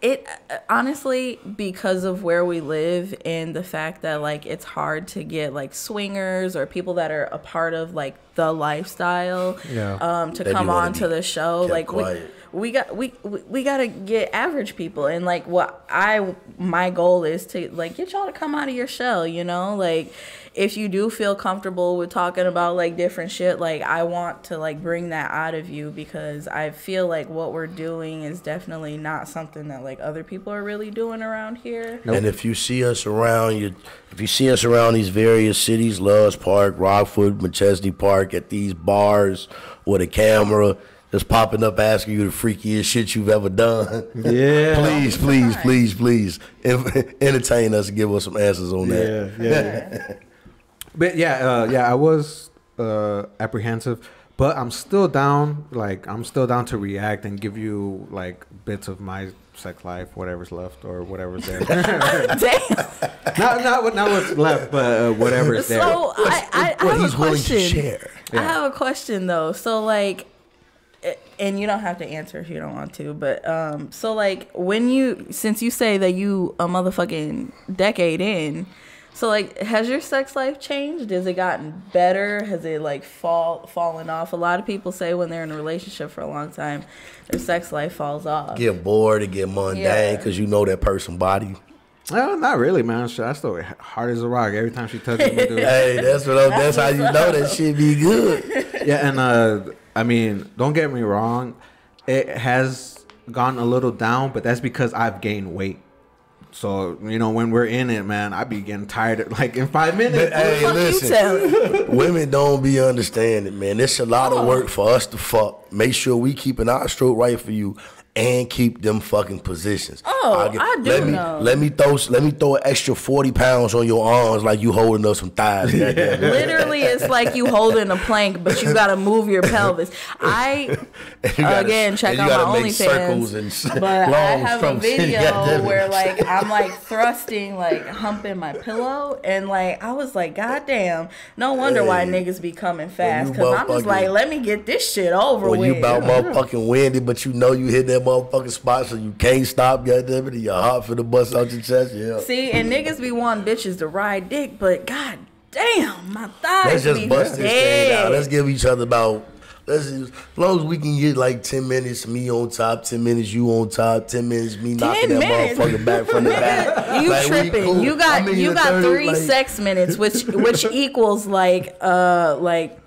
it honestly because of where we live and the fact that like it's hard to get like swingers or people that are a part of like the lifestyle Yeah. um to They come on to the show kept like we, quiet. We got we we we got to get average people. And like what i my goal is to like get y'all to come out of your shell you know? Like if you do feel comfortable with talking about like different shit like i want to like bring that out of you because i feel like what we're doing is definitely not something that like other people are really doing around here. And if you see us around, you if you see us around these various cities, Loves Park, Rockford, Machesney Park, at these bars with a camera just popping up asking you the freakiest shit you've ever done. Yeah. please, please, please, please, en- entertain us and give us some answers on that. Yeah, yeah. but yeah, uh, yeah, I was uh, apprehensive, but I'm still down. Like, I'm still down to react and give you like bits of my sex life, whatever's left or whatever's there. damn not, not, what- not what's left, but uh, whatever's there. so i i, I have he's a question to share. I have a question though. So like and you don't have to answer if you don't want to, but um so like when you since you say that you a motherfucking decade in, so like has your sex life changed? Has it gotten better? Has it like fall fallen off? A lot of people say when they're in a relationship for a long time, their sex life falls off. Get bored and get mundane Yeah. because you know that person body. No, not really, man. Shit, I still hard as a rock every time she touches me, dude. Hey, that's what I'm, that's how you know that shit be good. yeah, and uh, I mean, don't get me wrong, it has gone a little down, but that's because I've gained weight. So you know, when we're in it, man, I be getting tired. Of, like in five minutes. Hey, listen. Women don't be understanding, man. It's a lot of work for us to fuck. Make sure we keeping our stroke right for you and keep them fucking positions. Oh, I'll get- I do let me, know. Let me throw let me throw an extra forty pounds on your arms like you holding up some thighs. Literally, it's like you holding a plank, but you gotta move your pelvis. I You gotta- again check and you out my make circles OnlyFans. and s- But I long have a video where like I'm like thrusting, like humping my pillow, and like I was like, God damn, no wonder why niggas be coming fast. Cause I'm just like, let me get this shit over When with. you about motherfucking windy, but you know you hit that motherfucking spot, so you can't stop. Goddamn it, and your heart for the bust out your chest. Yeah, See, and niggas be wanting bitches to ride dick, but god damn, my thighs let's just be bust this thing out. Let's give each other about. Let's just, as long as we can get like ten minutes me on top, ten minutes you on top, ten minutes me knocking that minutes? motherfucker back from the back. You Like, tripping? cool. You got you got 30, three like- sex minutes, which which equals like uh like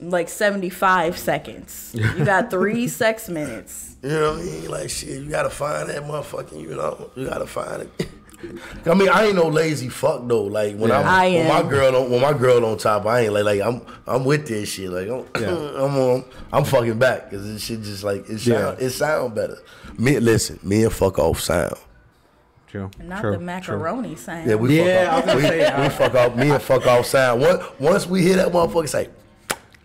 like seventy five seconds. You got three sex minutes. You know what I mean? Like shit, you gotta find that motherfucking. You know, you gotta find it. I mean, I ain't no lazy fuck though. Like when Yeah. I'm I when my girl on when my girl on top, I ain't like like I'm I'm with this shit. Like I'm Yeah. I'm on, I'm fucking back because this shit just like it sound Yeah. it sound better. Me listen, me and fuck off sound. True. Not true, the true. macaroni sound. Yeah, we Yeah, fuck off. We, we uh, fuck off. Me and fuck off sound. Once once we hear that motherfucker say,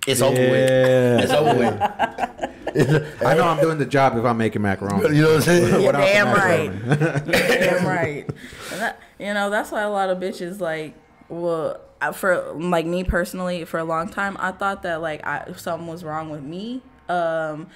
it's over with. Yeah. It's over with. I know I'm doing the job if I'm making macaroni. You know what I'm saying? You're damn right. You're damn right. That, you know, that's why a lot of bitches like, well, for like me personally, for a long time, I thought that like I, something was wrong with me, um,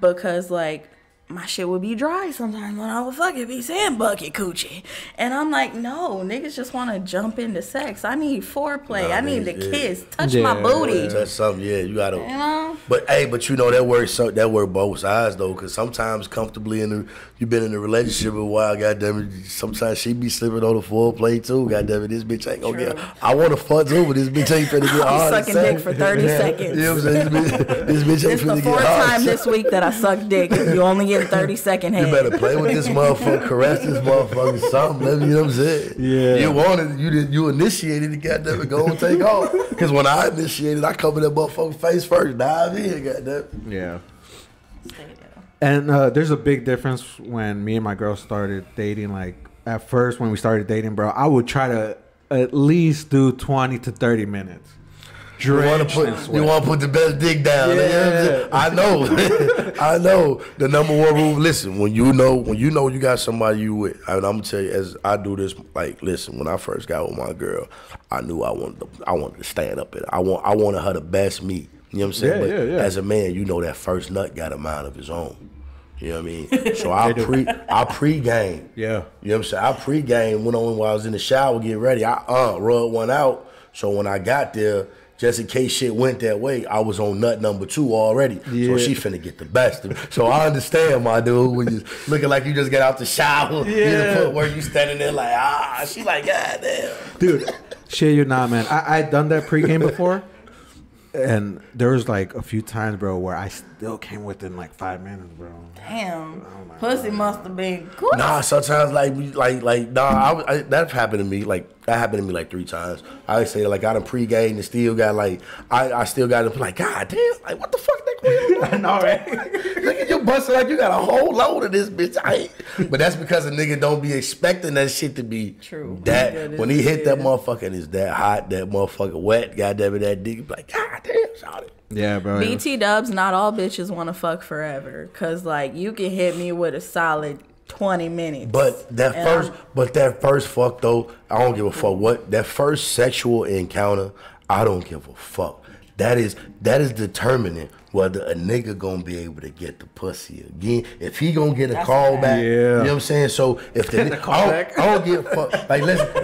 because like my shit would be dry sometimes when I would fucking be saying bucket coochie, and I'm like, no, niggas just want to jump into sex. I need foreplay. Nah, I need to yeah. kiss, touch my booty. Touch something, yeah. You gotta. You know. But hey, but you know that works. So that work both sides though, because sometimes comfortably in the you've been in a relationship a while. Goddamn it, sometimes she be slipping on the foreplay too. Goddamn it, this bitch ain't gonna True. get. I want to fuck too, but this bitch ain't finna get I'm hard. sucking dick for 30 seconds. You know what I'm saying? This bitch, this bitch ain't It's the finna fourth get hard. time this week that I sucked dick. You only get 30 second head. You better play with this motherfucker, caress this motherfucker, something. You know what I'm saying? Yeah. You wanted, you did, you initiated it. Goddamn it, go and take off. Because when I initiated, I covered that motherfucker face first. Dive in, goddamn. Yeah. And uh, there's a big difference when me and my girl started dating. Like at first, when we started dating, bro, I would try to at least do 20 to 30 minutes. You want to put you want to put the best dick down. you know what I'm saying? Yeah. I know, I know. The number one rule. Listen, when you know when you know you got somebody you with, and I'm gonna tell you as I do this. Like, listen, when I first got with my girl, I knew I wanted to, I wanted to stand up. It. I want I wanted her the best me. You know what I'm saying? Yeah, but yeah, yeah. as a man, you know that first nut got a mind of his own. You know what I mean? So I pre I pre game. Yeah. You know what I'm saying? I pre-game went on while I was in the shower getting ready. I uh rubbed one out. So when I got there, just in case shit went that way, I was on nut number two already. Yeah. So she finna get the best of me. So I understand, my dude, when you looking like you just get out the shower, yeah. Where you standing there like, ah, she like, God damn. Dude, shit you not, man. I I done that pregame before, and there was like a few times, bro, where I still came within like five minutes, bro. Damn. Oh Pussy must have been cool. Nah, sometimes like we- like like nah, I, I, that happened to me. Like that happened to me like three times. I would say like I done pregame and still got like I, I still got to like God damn like what the fuck that going on? I know, right? Look at you busting like you got a whole load of this bitch. I ain't. But that's because a nigga don't be expecting that shit to be True. That Good when he hit that motherfucker and it's that hot, that motherfucker wet, goddamn it, that dick, be like God damn, shout it. Yeah, bro. BT dubs, not all bitches want to fuck forever. Cause like you can hit me with a solid 20 minutes. But that first, I'm- but that first fuck though, I don't give a fuck what that first sexual encounter. I don't give a fuck. That is that is determining whether a nigga gonna be able to get the pussy again. If he gonna get a That's call a back, fact. you Yeah. know what I'm saying. So if the, The I, call don't, back. I don't give a fuck. Like listen,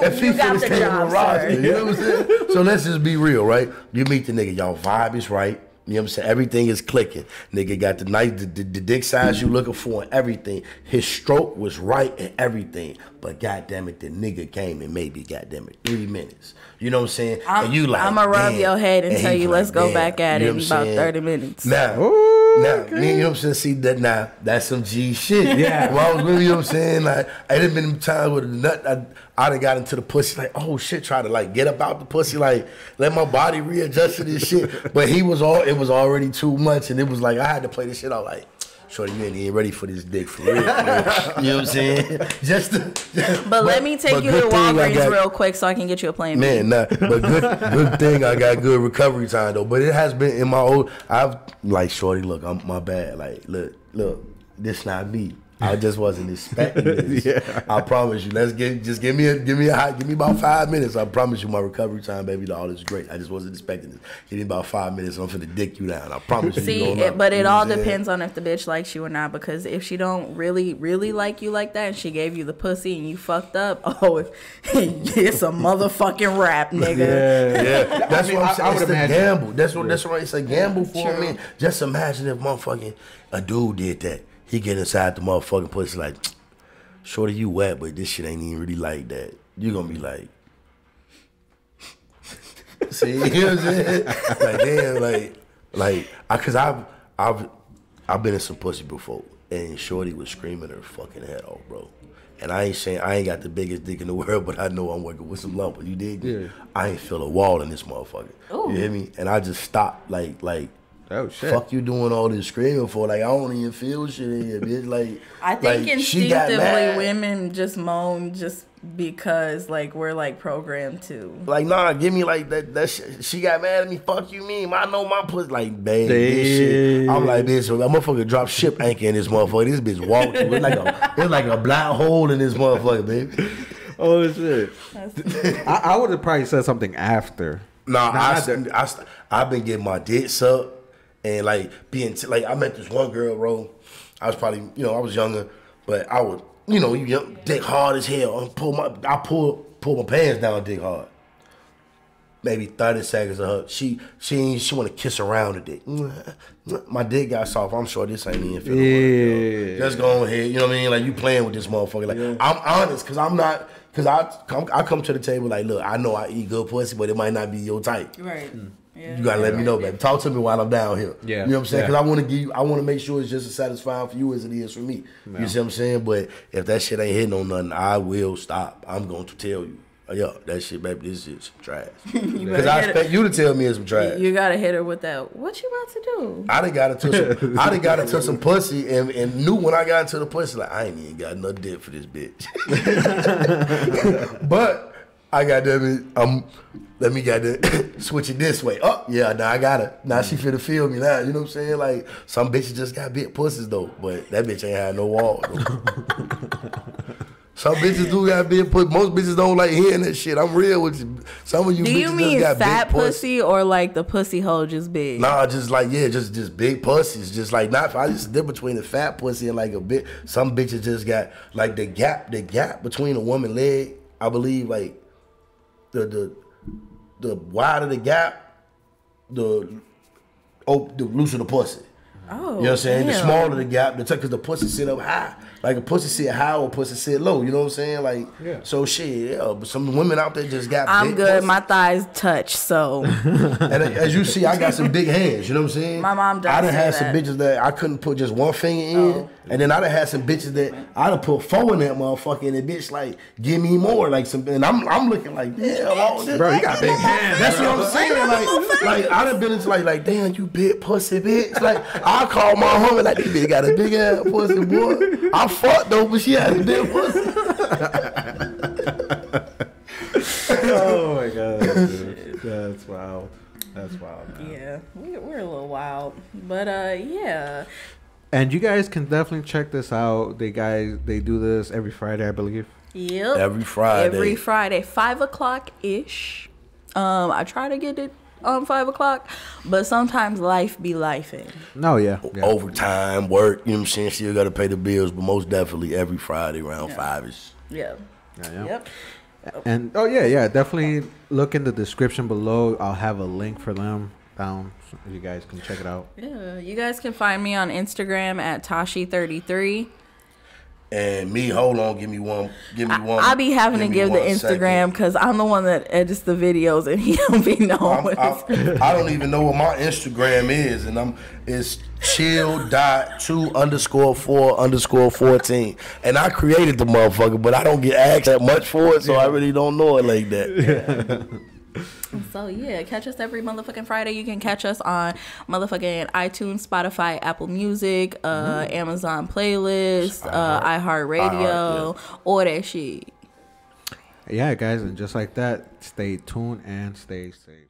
You- if he you got finna the job, on roster, you know what I'm saying. So let's just be real, right? You meet the nigga, y'all vibe is right. You know what I'm saying? Everything is clicking. Nigga got the nice, the, the, the dick size you looking for and everything. His stroke was right and everything. But goddamn it, the nigga came in maybe goddamn it three minutes. You know what I'm saying? I'm- and you like, I'ma rub your head and tell you, like, let's go damn. back at You it in about saying? 30 minutes. Now, Ooh, now, me, you know what I'm saying? See that now, that's some G shit. Yeah. Well, I was really, you know what I'm saying? Like, I done been times with a nut, I, I done got into the pussy, like, oh shit, try to like get up out the pussy, like, let my body readjust to this shit. But he was all, it was already too much, and it was like, I had to play this shit out, like, Shorty, you ain't even ready for this dick for real. you know what I'm saying? Just, to, But, let me take you to good thing I Walgreens got- real quick so I can get you a plane. Man, nah, but good good thing I got good recovery time though. But it has been in my old I've like shorty, look, I'm my bad. Like, look, look, this not me. I just wasn't expecting this. Yeah. I promise you. Let's get just give me a give me a hot give me about five minutes. I promise you my recovery time, baby. All is great. I just wasn't expecting this. Give me about five minutes. I'm finna dick you down. I promise you. See, you it, but it all what I'm saying? depends on if the bitch likes you or not. Because if she don't really, really like you like that, and she gave you the pussy and you fucked up, oh, it's a motherfucking rap, nigga. Yeah. Yeah, that's I mean, what I- I'm saying. I would it's a gamble. That's what. That's why it's a gamble for True. me. Just imagine if motherfucking a dude did that. He get inside the motherfucking pussy like, shorty, you wet, but this shit ain't even really like that. You gonna be like, see, you know what I'm saying? Like damn, like, like, I, cause I've, I've, I've been in some pussy before, and shorty was screaming her fucking head off, bro. And I ain't saying I ain't got the biggest dick in the world, but I know I'm working with some lumber. You dig? Yeah. I ain't feel a wall in this motherfucker. Ooh. You hear me? And I just stopped like like Oh shit. fuck you doing all this screaming for? Like I don't even feel shit in here, bitch. Like I think like, instinctively women just moan just because like we're like programmed to. Like nah, give me like that. That shit. She got mad at me. Fuck you, mean? I know my pussy. Like babe, this shit. I'm like bitch. So that motherfucker drop ship anchor in this motherfucker. This bitch walked. It's like a it's like a black hole in this motherfucker, baby. Oh shit. I, I would have probably said something after. Nah, Nah, I, I I, I, have been getting my dick sucked and like being t- like I met this one girl, bro. I was probably you know I was younger, but I would you know you young, dick hard as hell. I pull my I pull pull my pants down, dick hard. Maybe thirty seconds of her. She she she want to kiss around the dick. My dick got soft. I'm sure this ain't even feeling Yeah. yeah. Just go ahead. You know what I mean? Like you playing with this motherfucker. Like I'm honest, cause I'm not. Cause I come I come to the table like, look, I know I eat good pussy, but it might not be your type. Right. Hmm. Yeah. You gotta let me know, baby. Talk to me while I'm down here. Yeah. You know what I'm saying? Yeah. Because I want to give you, I want to make sure it's just as satisfying for you as it is for me. You see what I'm saying? But if that shit ain't hitting on nothing, I will stop. I'm going to tell you. Uh, oh, Yo, that shit, baby, this shit's some trash. Because I hit it. expect you to tell me it's some trash. You gotta hit her with that. What you about to do? I done got into some, I done got into some pussy and, and knew when I got into the pussy, like, I ain't even got no dick for this bitch. but I got them, um, let me got to switch it this way. Oh, yeah, now I got it. Now she finna feel me now. You know what I'm saying? Like, some bitches just got big pussies, though. But that bitch ain't had no wall. Some bitches do got big pussy. Most bitches don't like hearing that shit. I'm real with you. Some of you Do bitches you mean just got fat big pussy. pussy or like the pussy hole just big? Nah, just like yeah, just just big pussies. Just like not. I just difference between the fat pussy and like a bit. Some bitches just got like the gap, the gap between a woman leg. I believe like the the the wider the gap, the oh the looser the pussy. Oh, You know what I'm oh, saying? The smaller the gap, the because the pussy sit up high. Like a pussy sit high or pussy sit low. You know what I'm saying? Like Yeah. so shit. Yeah, but some women out there just got. I'm big good. pussy. My thighs touch, so And as you see, I got some big hands. You know what I'm saying? My mom does I done say had some bitches that I couldn't put just one finger in, Oh. and then I done had some bitches that I done put four in that motherfucker, and the bitch like give me more, like some. And I'm I'm looking like damn, all this. Bro, you got big hands. That's what I'm saying. Like, like I done been into like like damn, you big pussy bitch. Like I call my homie like this bitch got a big ass pussy boy. I fucked though, but she had a big pussy. oh my god, dude. that's wild. That's wild. Man. yeah, we, we're a little wild. But uh, yeah, And you guys can definitely check this out. They guys they do this every Friday, I believe. yep. Every Friday. Every Friday, five o'clock ish. Um, I try to get it on five o'clock, but sometimes life be lifing. No, yeah, yeah. Overtime, work, you know what I'm saying? Still got to pay the bills, but most definitely every Friday around five is. Yeah. Yeah, yeah. Yep. And oh yeah, yeah, definitely look in the description below. I'll have a link for them down so you guys can check it out. Yeah, you guys can find me on Instagram at Tashe33. And me, hold on, give me one, give me one. I be having to give the Instagram because I'm the one that edits the videos and he don't be knowing I'm, what it's. I'm, I don't even know what my Instagram is, and I'm it's chill dot two underscore four underscore fourteen, and I created the motherfucker, but I don't get asked that much for it, so I really don't know it like that. So yeah, catch us every motherfucking Friday. You can catch us on motherfucking iTunes, Spotify, Apple Music, uh, Amazon playlist, uh, iHeartRadio, all that shit. Yeah, guys, and just like that, stay tuned and stay safe.